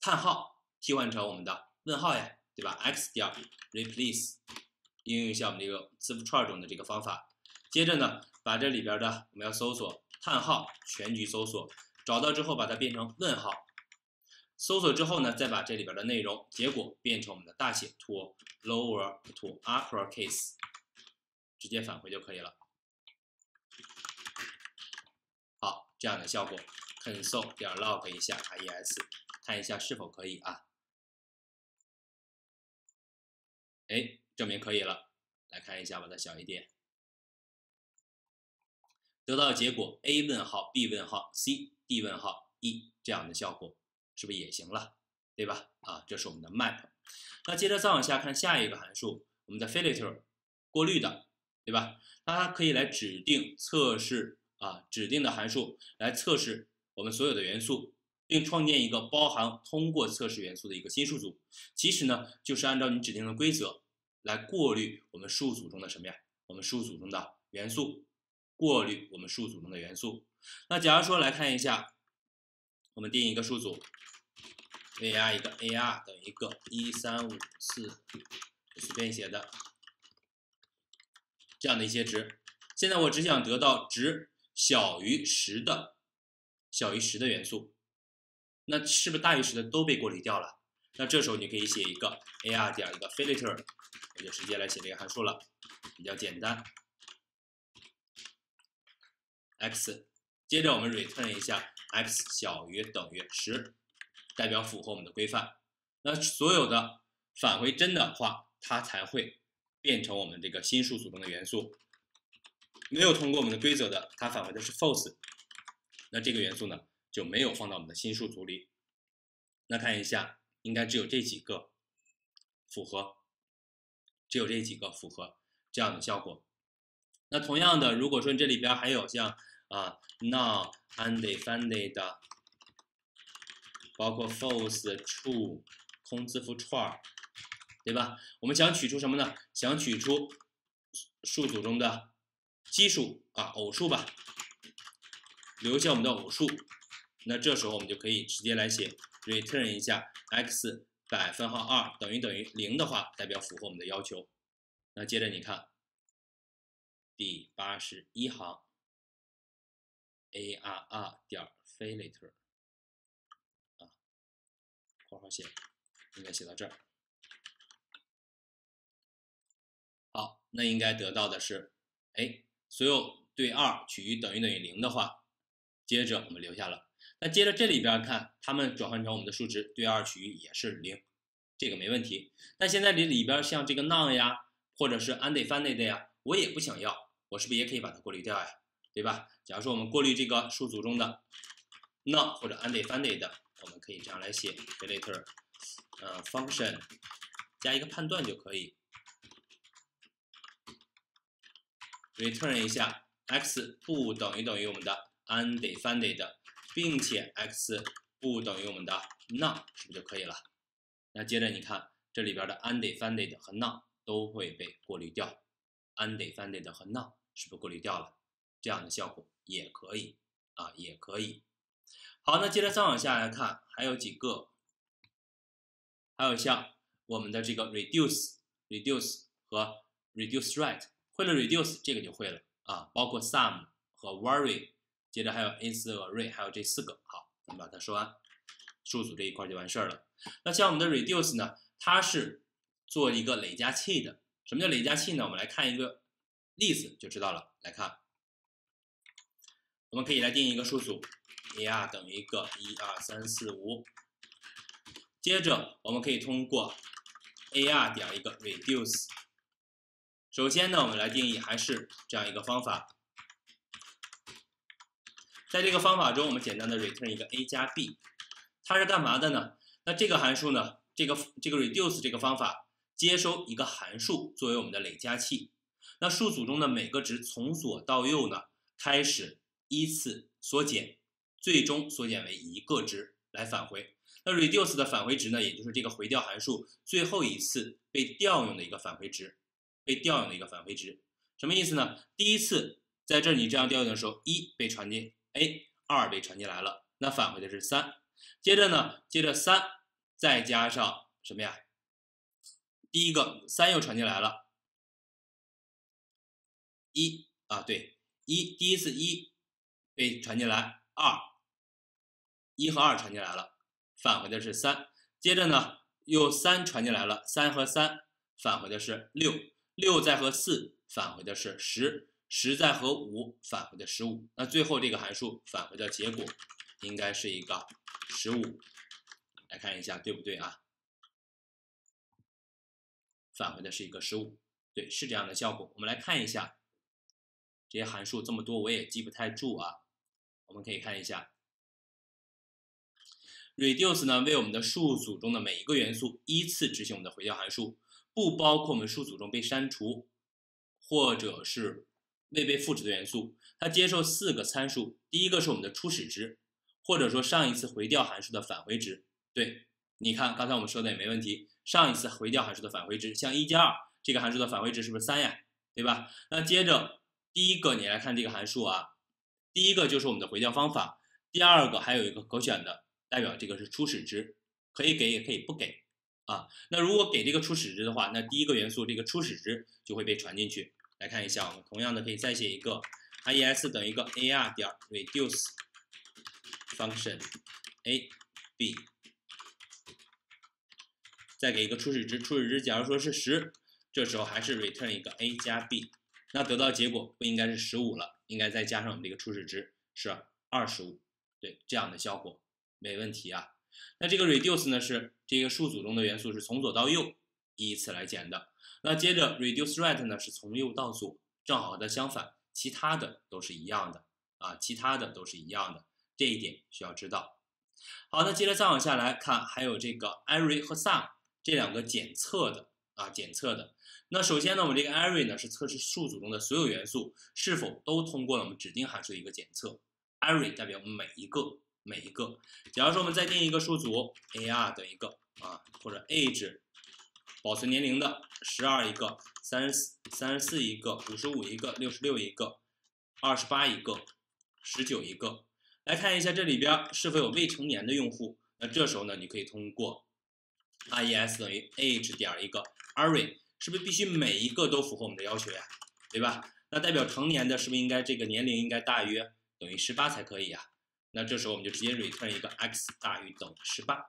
Speaker 1: 叹号替换成我们的问号呀？对吧？x 点 replace 应用一下我们这个字符串中的这个方法。接着呢，把这里边的我们要搜索叹号全局搜索，找到之后把它变成问号。搜索之后呢，再把这里边的内容结果变成我们的大写 to lower to upper case，直接返回就可以了。好，这样的效果，console 点 log 一下 res，看一下是否可以啊？哎，证明可以了。来看一下，把它小一点，得到结果 a 问号 b 问号 c d 问号 e 这样的效果。是不是也行了，对吧？啊，这是我们的 map。那接着再往下看下一个函数，我们的 filter 过滤的，对吧？那它可以来指定测试啊，指定的函数来测试我们所有的元素，并创建一个包含通过测试元素的一个新数组。其实呢，就是按照你指定的规则来过滤我们数组中的什么呀？我们数组中的元素，过滤我们数组中的元素。那假如说来看一下，我们定一个数组。AR 一个 ar 等于一个一三五四，随便写的这样的一些值。现在我只想得到值小于十的，小于十的元素，那是不是大于十的都被过滤掉了？那这时候你可以写一个 ar 点一个 filter，我就直接来写这个函数了，比较简单。x，接着我们 return 一下 x 小于等于十。代表符合我们的规范，那所有的返回真的话，它才会变成我们这个新数组中的元素。没有通过我们的规则的，它返回的是 false，那这个元素呢就没有放到我们的新数组里。那看一下，应该只有这几个符合，只有这几个符合。这样的效果。那同样的，如果说这里边还有像啊 now、undefined，包括 false、true 空字符串，对吧？我们想取出什么呢？想取出数组中的奇数啊，偶数吧，留下我们的偶数。那这时候我们就可以直接来写 return 一下 x 百分号二等于等于零的话，代表符合我们的要求。那接着你看。第八十一行，arr 点 filter，括号写，应该写到这儿。好，那应该得到的是，哎，所有对二取于等于等于零的话，接着我们留下了。那接着这里边看，它们转换成我们的数值，对二取于也是零，这个没问题。那现在里里边像这个 none 呀，或者是 undefined 呀，我也不想要。我是不是也可以把它过滤掉呀？对吧？假如说我们过滤这个数组中的 None 或者 undefined，我们可以这样来写 filter，呃，function 加一个判断就可以，return 一下 x 不等于等于我们的 undefined，并且 x 不等于我们的 not，是不是就可以了？那接着你看这里边的 undefined 和 not 都会被过滤掉，undefined 和 not。是不是过滤掉了？这样的效果也可以啊，也可以。好，那接着再往下来看，还有几个，还有像我们的这个 reduce、reduce 和 reduce right，会了 reduce 这个就会了啊，包括 sum 和 worry 接着还有 is、array，还有这四个。好，咱们把它说完，数组这一块就完事儿了。那像我们的 reduce 呢，它是做一个累加器的。什么叫累加器呢？我们来看一个。例子就知道了。来看，我们可以来定一个数组，ar 等于一个一二三四五。接着，我们可以通过 ar 点一个 reduce。首先呢，我们来定义还是这样一个方法。在这个方法中，我们简单的 return 一个 a 加 b，它是干嘛的呢？那这个函数呢，这个这个 reduce 这个方法接收一个函数作为我们的累加器。那数组中的每个值从左到右呢，开始依次缩减，最终缩减为一个值来返回。那 reduce 的返回值呢，也就是这个回调函数最后一次被调用的一个返回值，被调用的一个返回值，什么意思呢？第一次在这儿你这样调用的时候，一被传进 A，二被传进来了，那返回的是三。接着呢，接着三再加上什么呀？第一个三又传进来了。一啊，对，一第一次一被传进来，二一和二传进来了，返回的是三。接着呢，又三传进来了，三和三返回的是六，六再和四返回的是十，十再和五返回的十五。那最后这个函数返回的结果应该是一个十五。来看一下对不对啊？返回的是一个十五，对，是这样的效果。我们来看一下。这些函数这么多，我也记不太住啊。我们可以看一下，reduce 呢为我们的数组中的每一个元素依次执行我们的回调函数，不包括我们数组中被删除或者是未被赋值的元素。它接受四个参数，第一个是我们的初始值，或者说上一次回调函数的返回值。对，你看刚才我们说的也没问题，上一次回调函数的返回值，像一加二这个函数的返回值是不是三呀？对吧？那接着。第一个，你来看这个函数啊，第一个就是我们的回调方法，第二个还有一个可选的，代表这个是初始值，可以给也可以不给啊。那如果给这个初始值的话，那第一个元素这个初始值就会被传进去。来看一下，我们同样的可以再写一个 is 等于一个 ar 点 reduce function a b，再给一个初始值，初始值假如说是十，这时候还是 return 一个 a 加 b。那得到结果不应该是十五了，应该再加上我们这个初始值是二十五，对，这样的效果没问题啊。那这个 reduce 呢是这个数组中的元素是从左到右依次来减的，那接着 reduce right 呢是从右到左，正好和它相反，其他的都是一样的啊，其他的都是一样的，这一点需要知道。好，那接着再往下来看，还有这个 array 和 sum 这两个检测的。啊检测的。那首先呢，我们这个 array 呢是测试数组中的所有元素是否都通过了我们指定函数的一个检测。array 代表每一个每一个。假如说我们再定一个数组 ar 等于一个啊，或者 age 保存年龄的十二一个，三十四三十四一个，五十五一个，六十六一个，二十八一个，十九一个。来看一下这里边是否有未成年的用户。那这时候呢，你可以通过 res 等于 age 点一个 array，是不是必须每一个都符合我们的要求呀？对吧？那代表成年的是不是应该这个年龄应该大于等于十八才可以呀？那这时候我们就直接 return 一个 x 大于等于十八。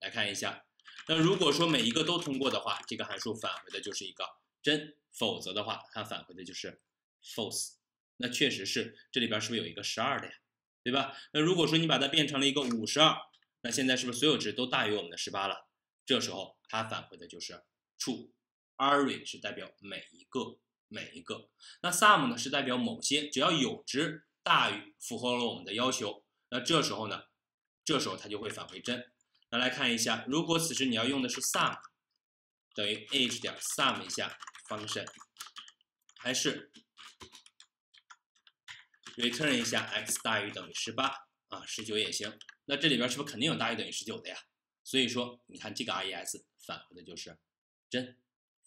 Speaker 1: 来看一下，那如果说每一个都通过的话，这个函数返回的就是一个真；否则的话，它返回的就是 false。那确实是这里边是不是有一个十二的呀？对吧？那如果说你把它变成了一个五十二，那现在是不是所有值都大于我们的十八了？这时候它返回的就是 true。array 是代表每一个每一个，那 sum 呢是代表某些，只要有值大于符合了我们的要求，那这时候呢，这时候它就会返回真。那来看一下，如果此时你要用的是 sum 等于 age 点 sum 一下 function，还是？return 一下 x 大于等于十八啊，十九也行。那这里边是不是肯定有大于等于十九的呀？所以说，你看这个 res 返回的就是真，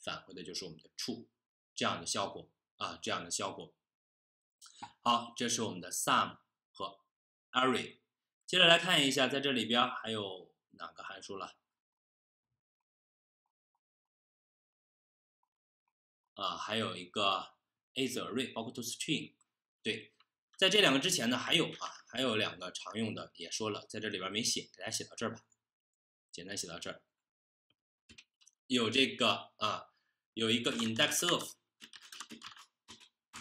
Speaker 1: 返回的就是我们的 true 这样的效果啊，这样的效果。好，这是我们的 sum 和 array。接着来看一下，在这里边还有哪个函数了？啊，还有一个 isArray，包括 toString，对。在这两个之前呢，还有啊，还有两个常用的也说了，在这里边没写，给大家写到这儿吧，简单写到这儿。有这个啊，有一个 index of，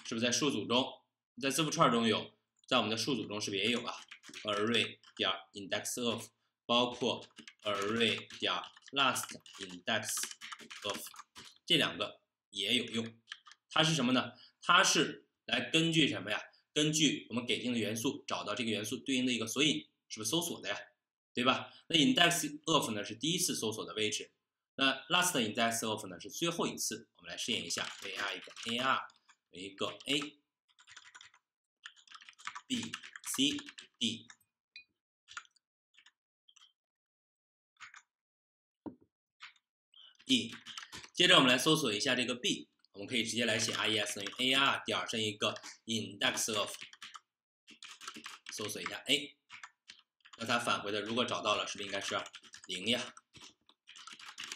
Speaker 1: 是不是在数组中，在字符串中有，在我们的数组中是不是也有啊？array 点 index of，包括 array 点 last index of，这两个也有用。它是什么呢？它是来根据什么呀？根据我们给定的元素找到这个元素对应的一个索引，是不是搜索的呀？对吧？那 index of 呢是第一次搜索的位置，那 last index of 呢是最后一次。我们来试验一下，ar 一个 ar 一个 a b c d e，接着我们来搜索一下这个 b。我们可以直接来写 res 等于 ar 点儿上一个 index of，搜索一下 a，那它返回的如果找到了，是不是应该是零呀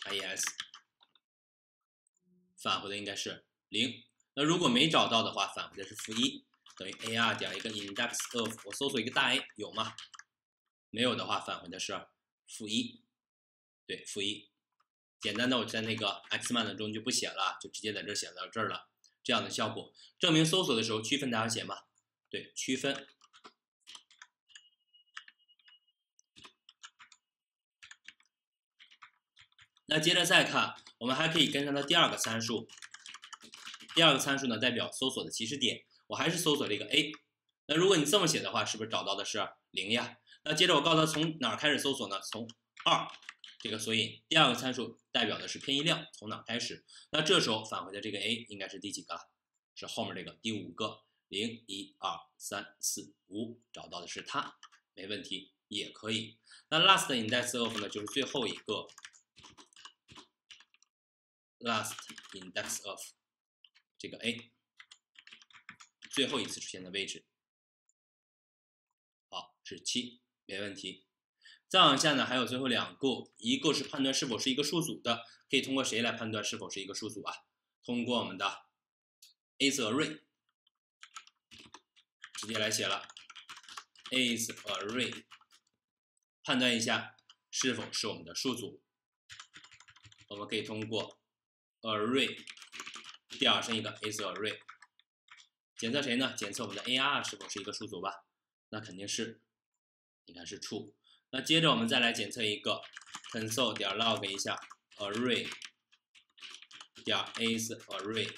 Speaker 1: ？res 返回的应该是零。那如果没找到的话，返回的是负一，等于 ar 点一个 index of，我搜索一个大 A 有吗？没有的话，返回的是负一，对，负一。简单的，我在那个 xman 中就不写了，就直接在这写到这儿了。这样的效果，证明搜索的时候区分大家写嘛？对，区分。那接着再看，我们还可以跟上它第二个参数。第二个参数呢，代表搜索的起始点，我还是搜索这个 a。那如果你这么写的话，是不是找到的是零呀？那接着我告诉他从哪儿开始搜索呢？从二。这个索引第二个参数代表的是偏移量，从哪开始？那这时候返回的这个 a 应该是第几个？是后面这个第五个，零一二三四五，找到的是它，没问题，也可以。那 last index of 呢，就是最后一个，last index of 这个 a 最后一次出现的位置，好，是七，没问题。再往下呢，还有最后两个，一个是判断是否是一个数组的，可以通过谁来判断是否是一个数组啊？通过我们的 isArray，直接来写了 isArray，判断一下是否是我们的数组。我们可以通过 array 第上一个 isArray，检测谁呢？检测我们的 ar 是否是一个数组吧？那肯定是，应该是 true。那接着我们再来检测一个，console 点 log 一下 array 点 isArray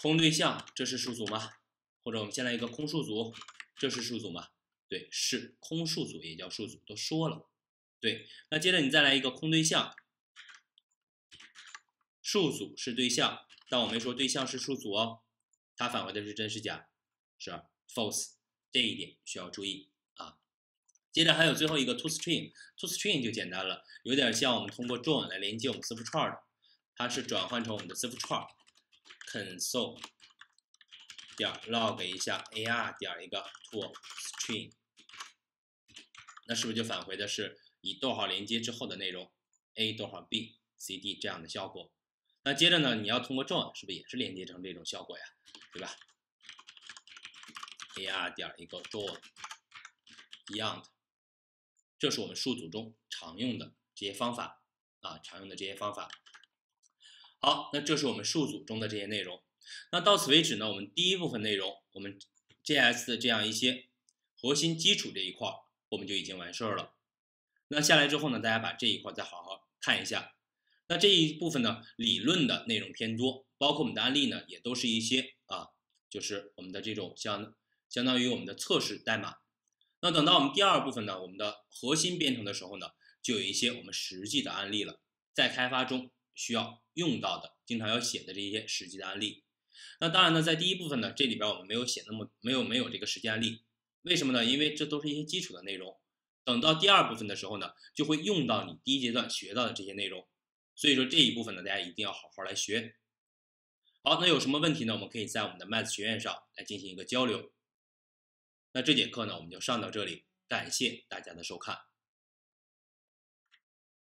Speaker 1: 空对象，这是数组吗？或者我们先来一个空数组，这是数组吗？对，是空数组也叫数组，都说了。对，那接着你再来一个空对象，数组是对象，但我没说对象是数组哦，它返回的是真是假？是 false，这一点需要注意啊。接着还有最后一个 toString，toString 就简单了，有点像我们通过 join 来连接我们字符串的，它是转换成我们的字符串，console 点 log 一下 ar 点一个 toString，那是不是就返回的是以逗号连接之后的内容 a 逗号 b c d 这样的效果？那接着呢，你要通过 join 是不是也是连接成这种效果呀？对吧？ar 点一个 join 一样的，这是我们数组中常用的这些方法啊，常用的这些方法。好，那这是我们数组中的这些内容。那到此为止呢，我们第一部分内容，我们 JS 的这样一些核心基础这一块，我们就已经完事儿了。那下来之后呢，大家把这一块再好好看一下。那这一部分呢，理论的内容偏多，包括我们的案例呢，也都是一些，就是我们的这种相相当于我们的测试代码。那等到我们第二部分呢，我们的核心编程的时候呢，就有一些我们实际的案例了，在开发中需要用到的，经常要写的这些实际的案例。那当然呢，在第一部分呢，这里边我们没有写那么没有没有这个实际案例，为什么呢？因为这都是一些基础的内容。等到第二部分的时候呢，就会用到你第一阶段学到的这些内容。所以说这一部分呢，大家一定要好好来学。好，那有什么问题呢？我们可以在我们的 Math 学院上来进行一个交流。那这节课呢，我们就上到这里，感谢大家的收看。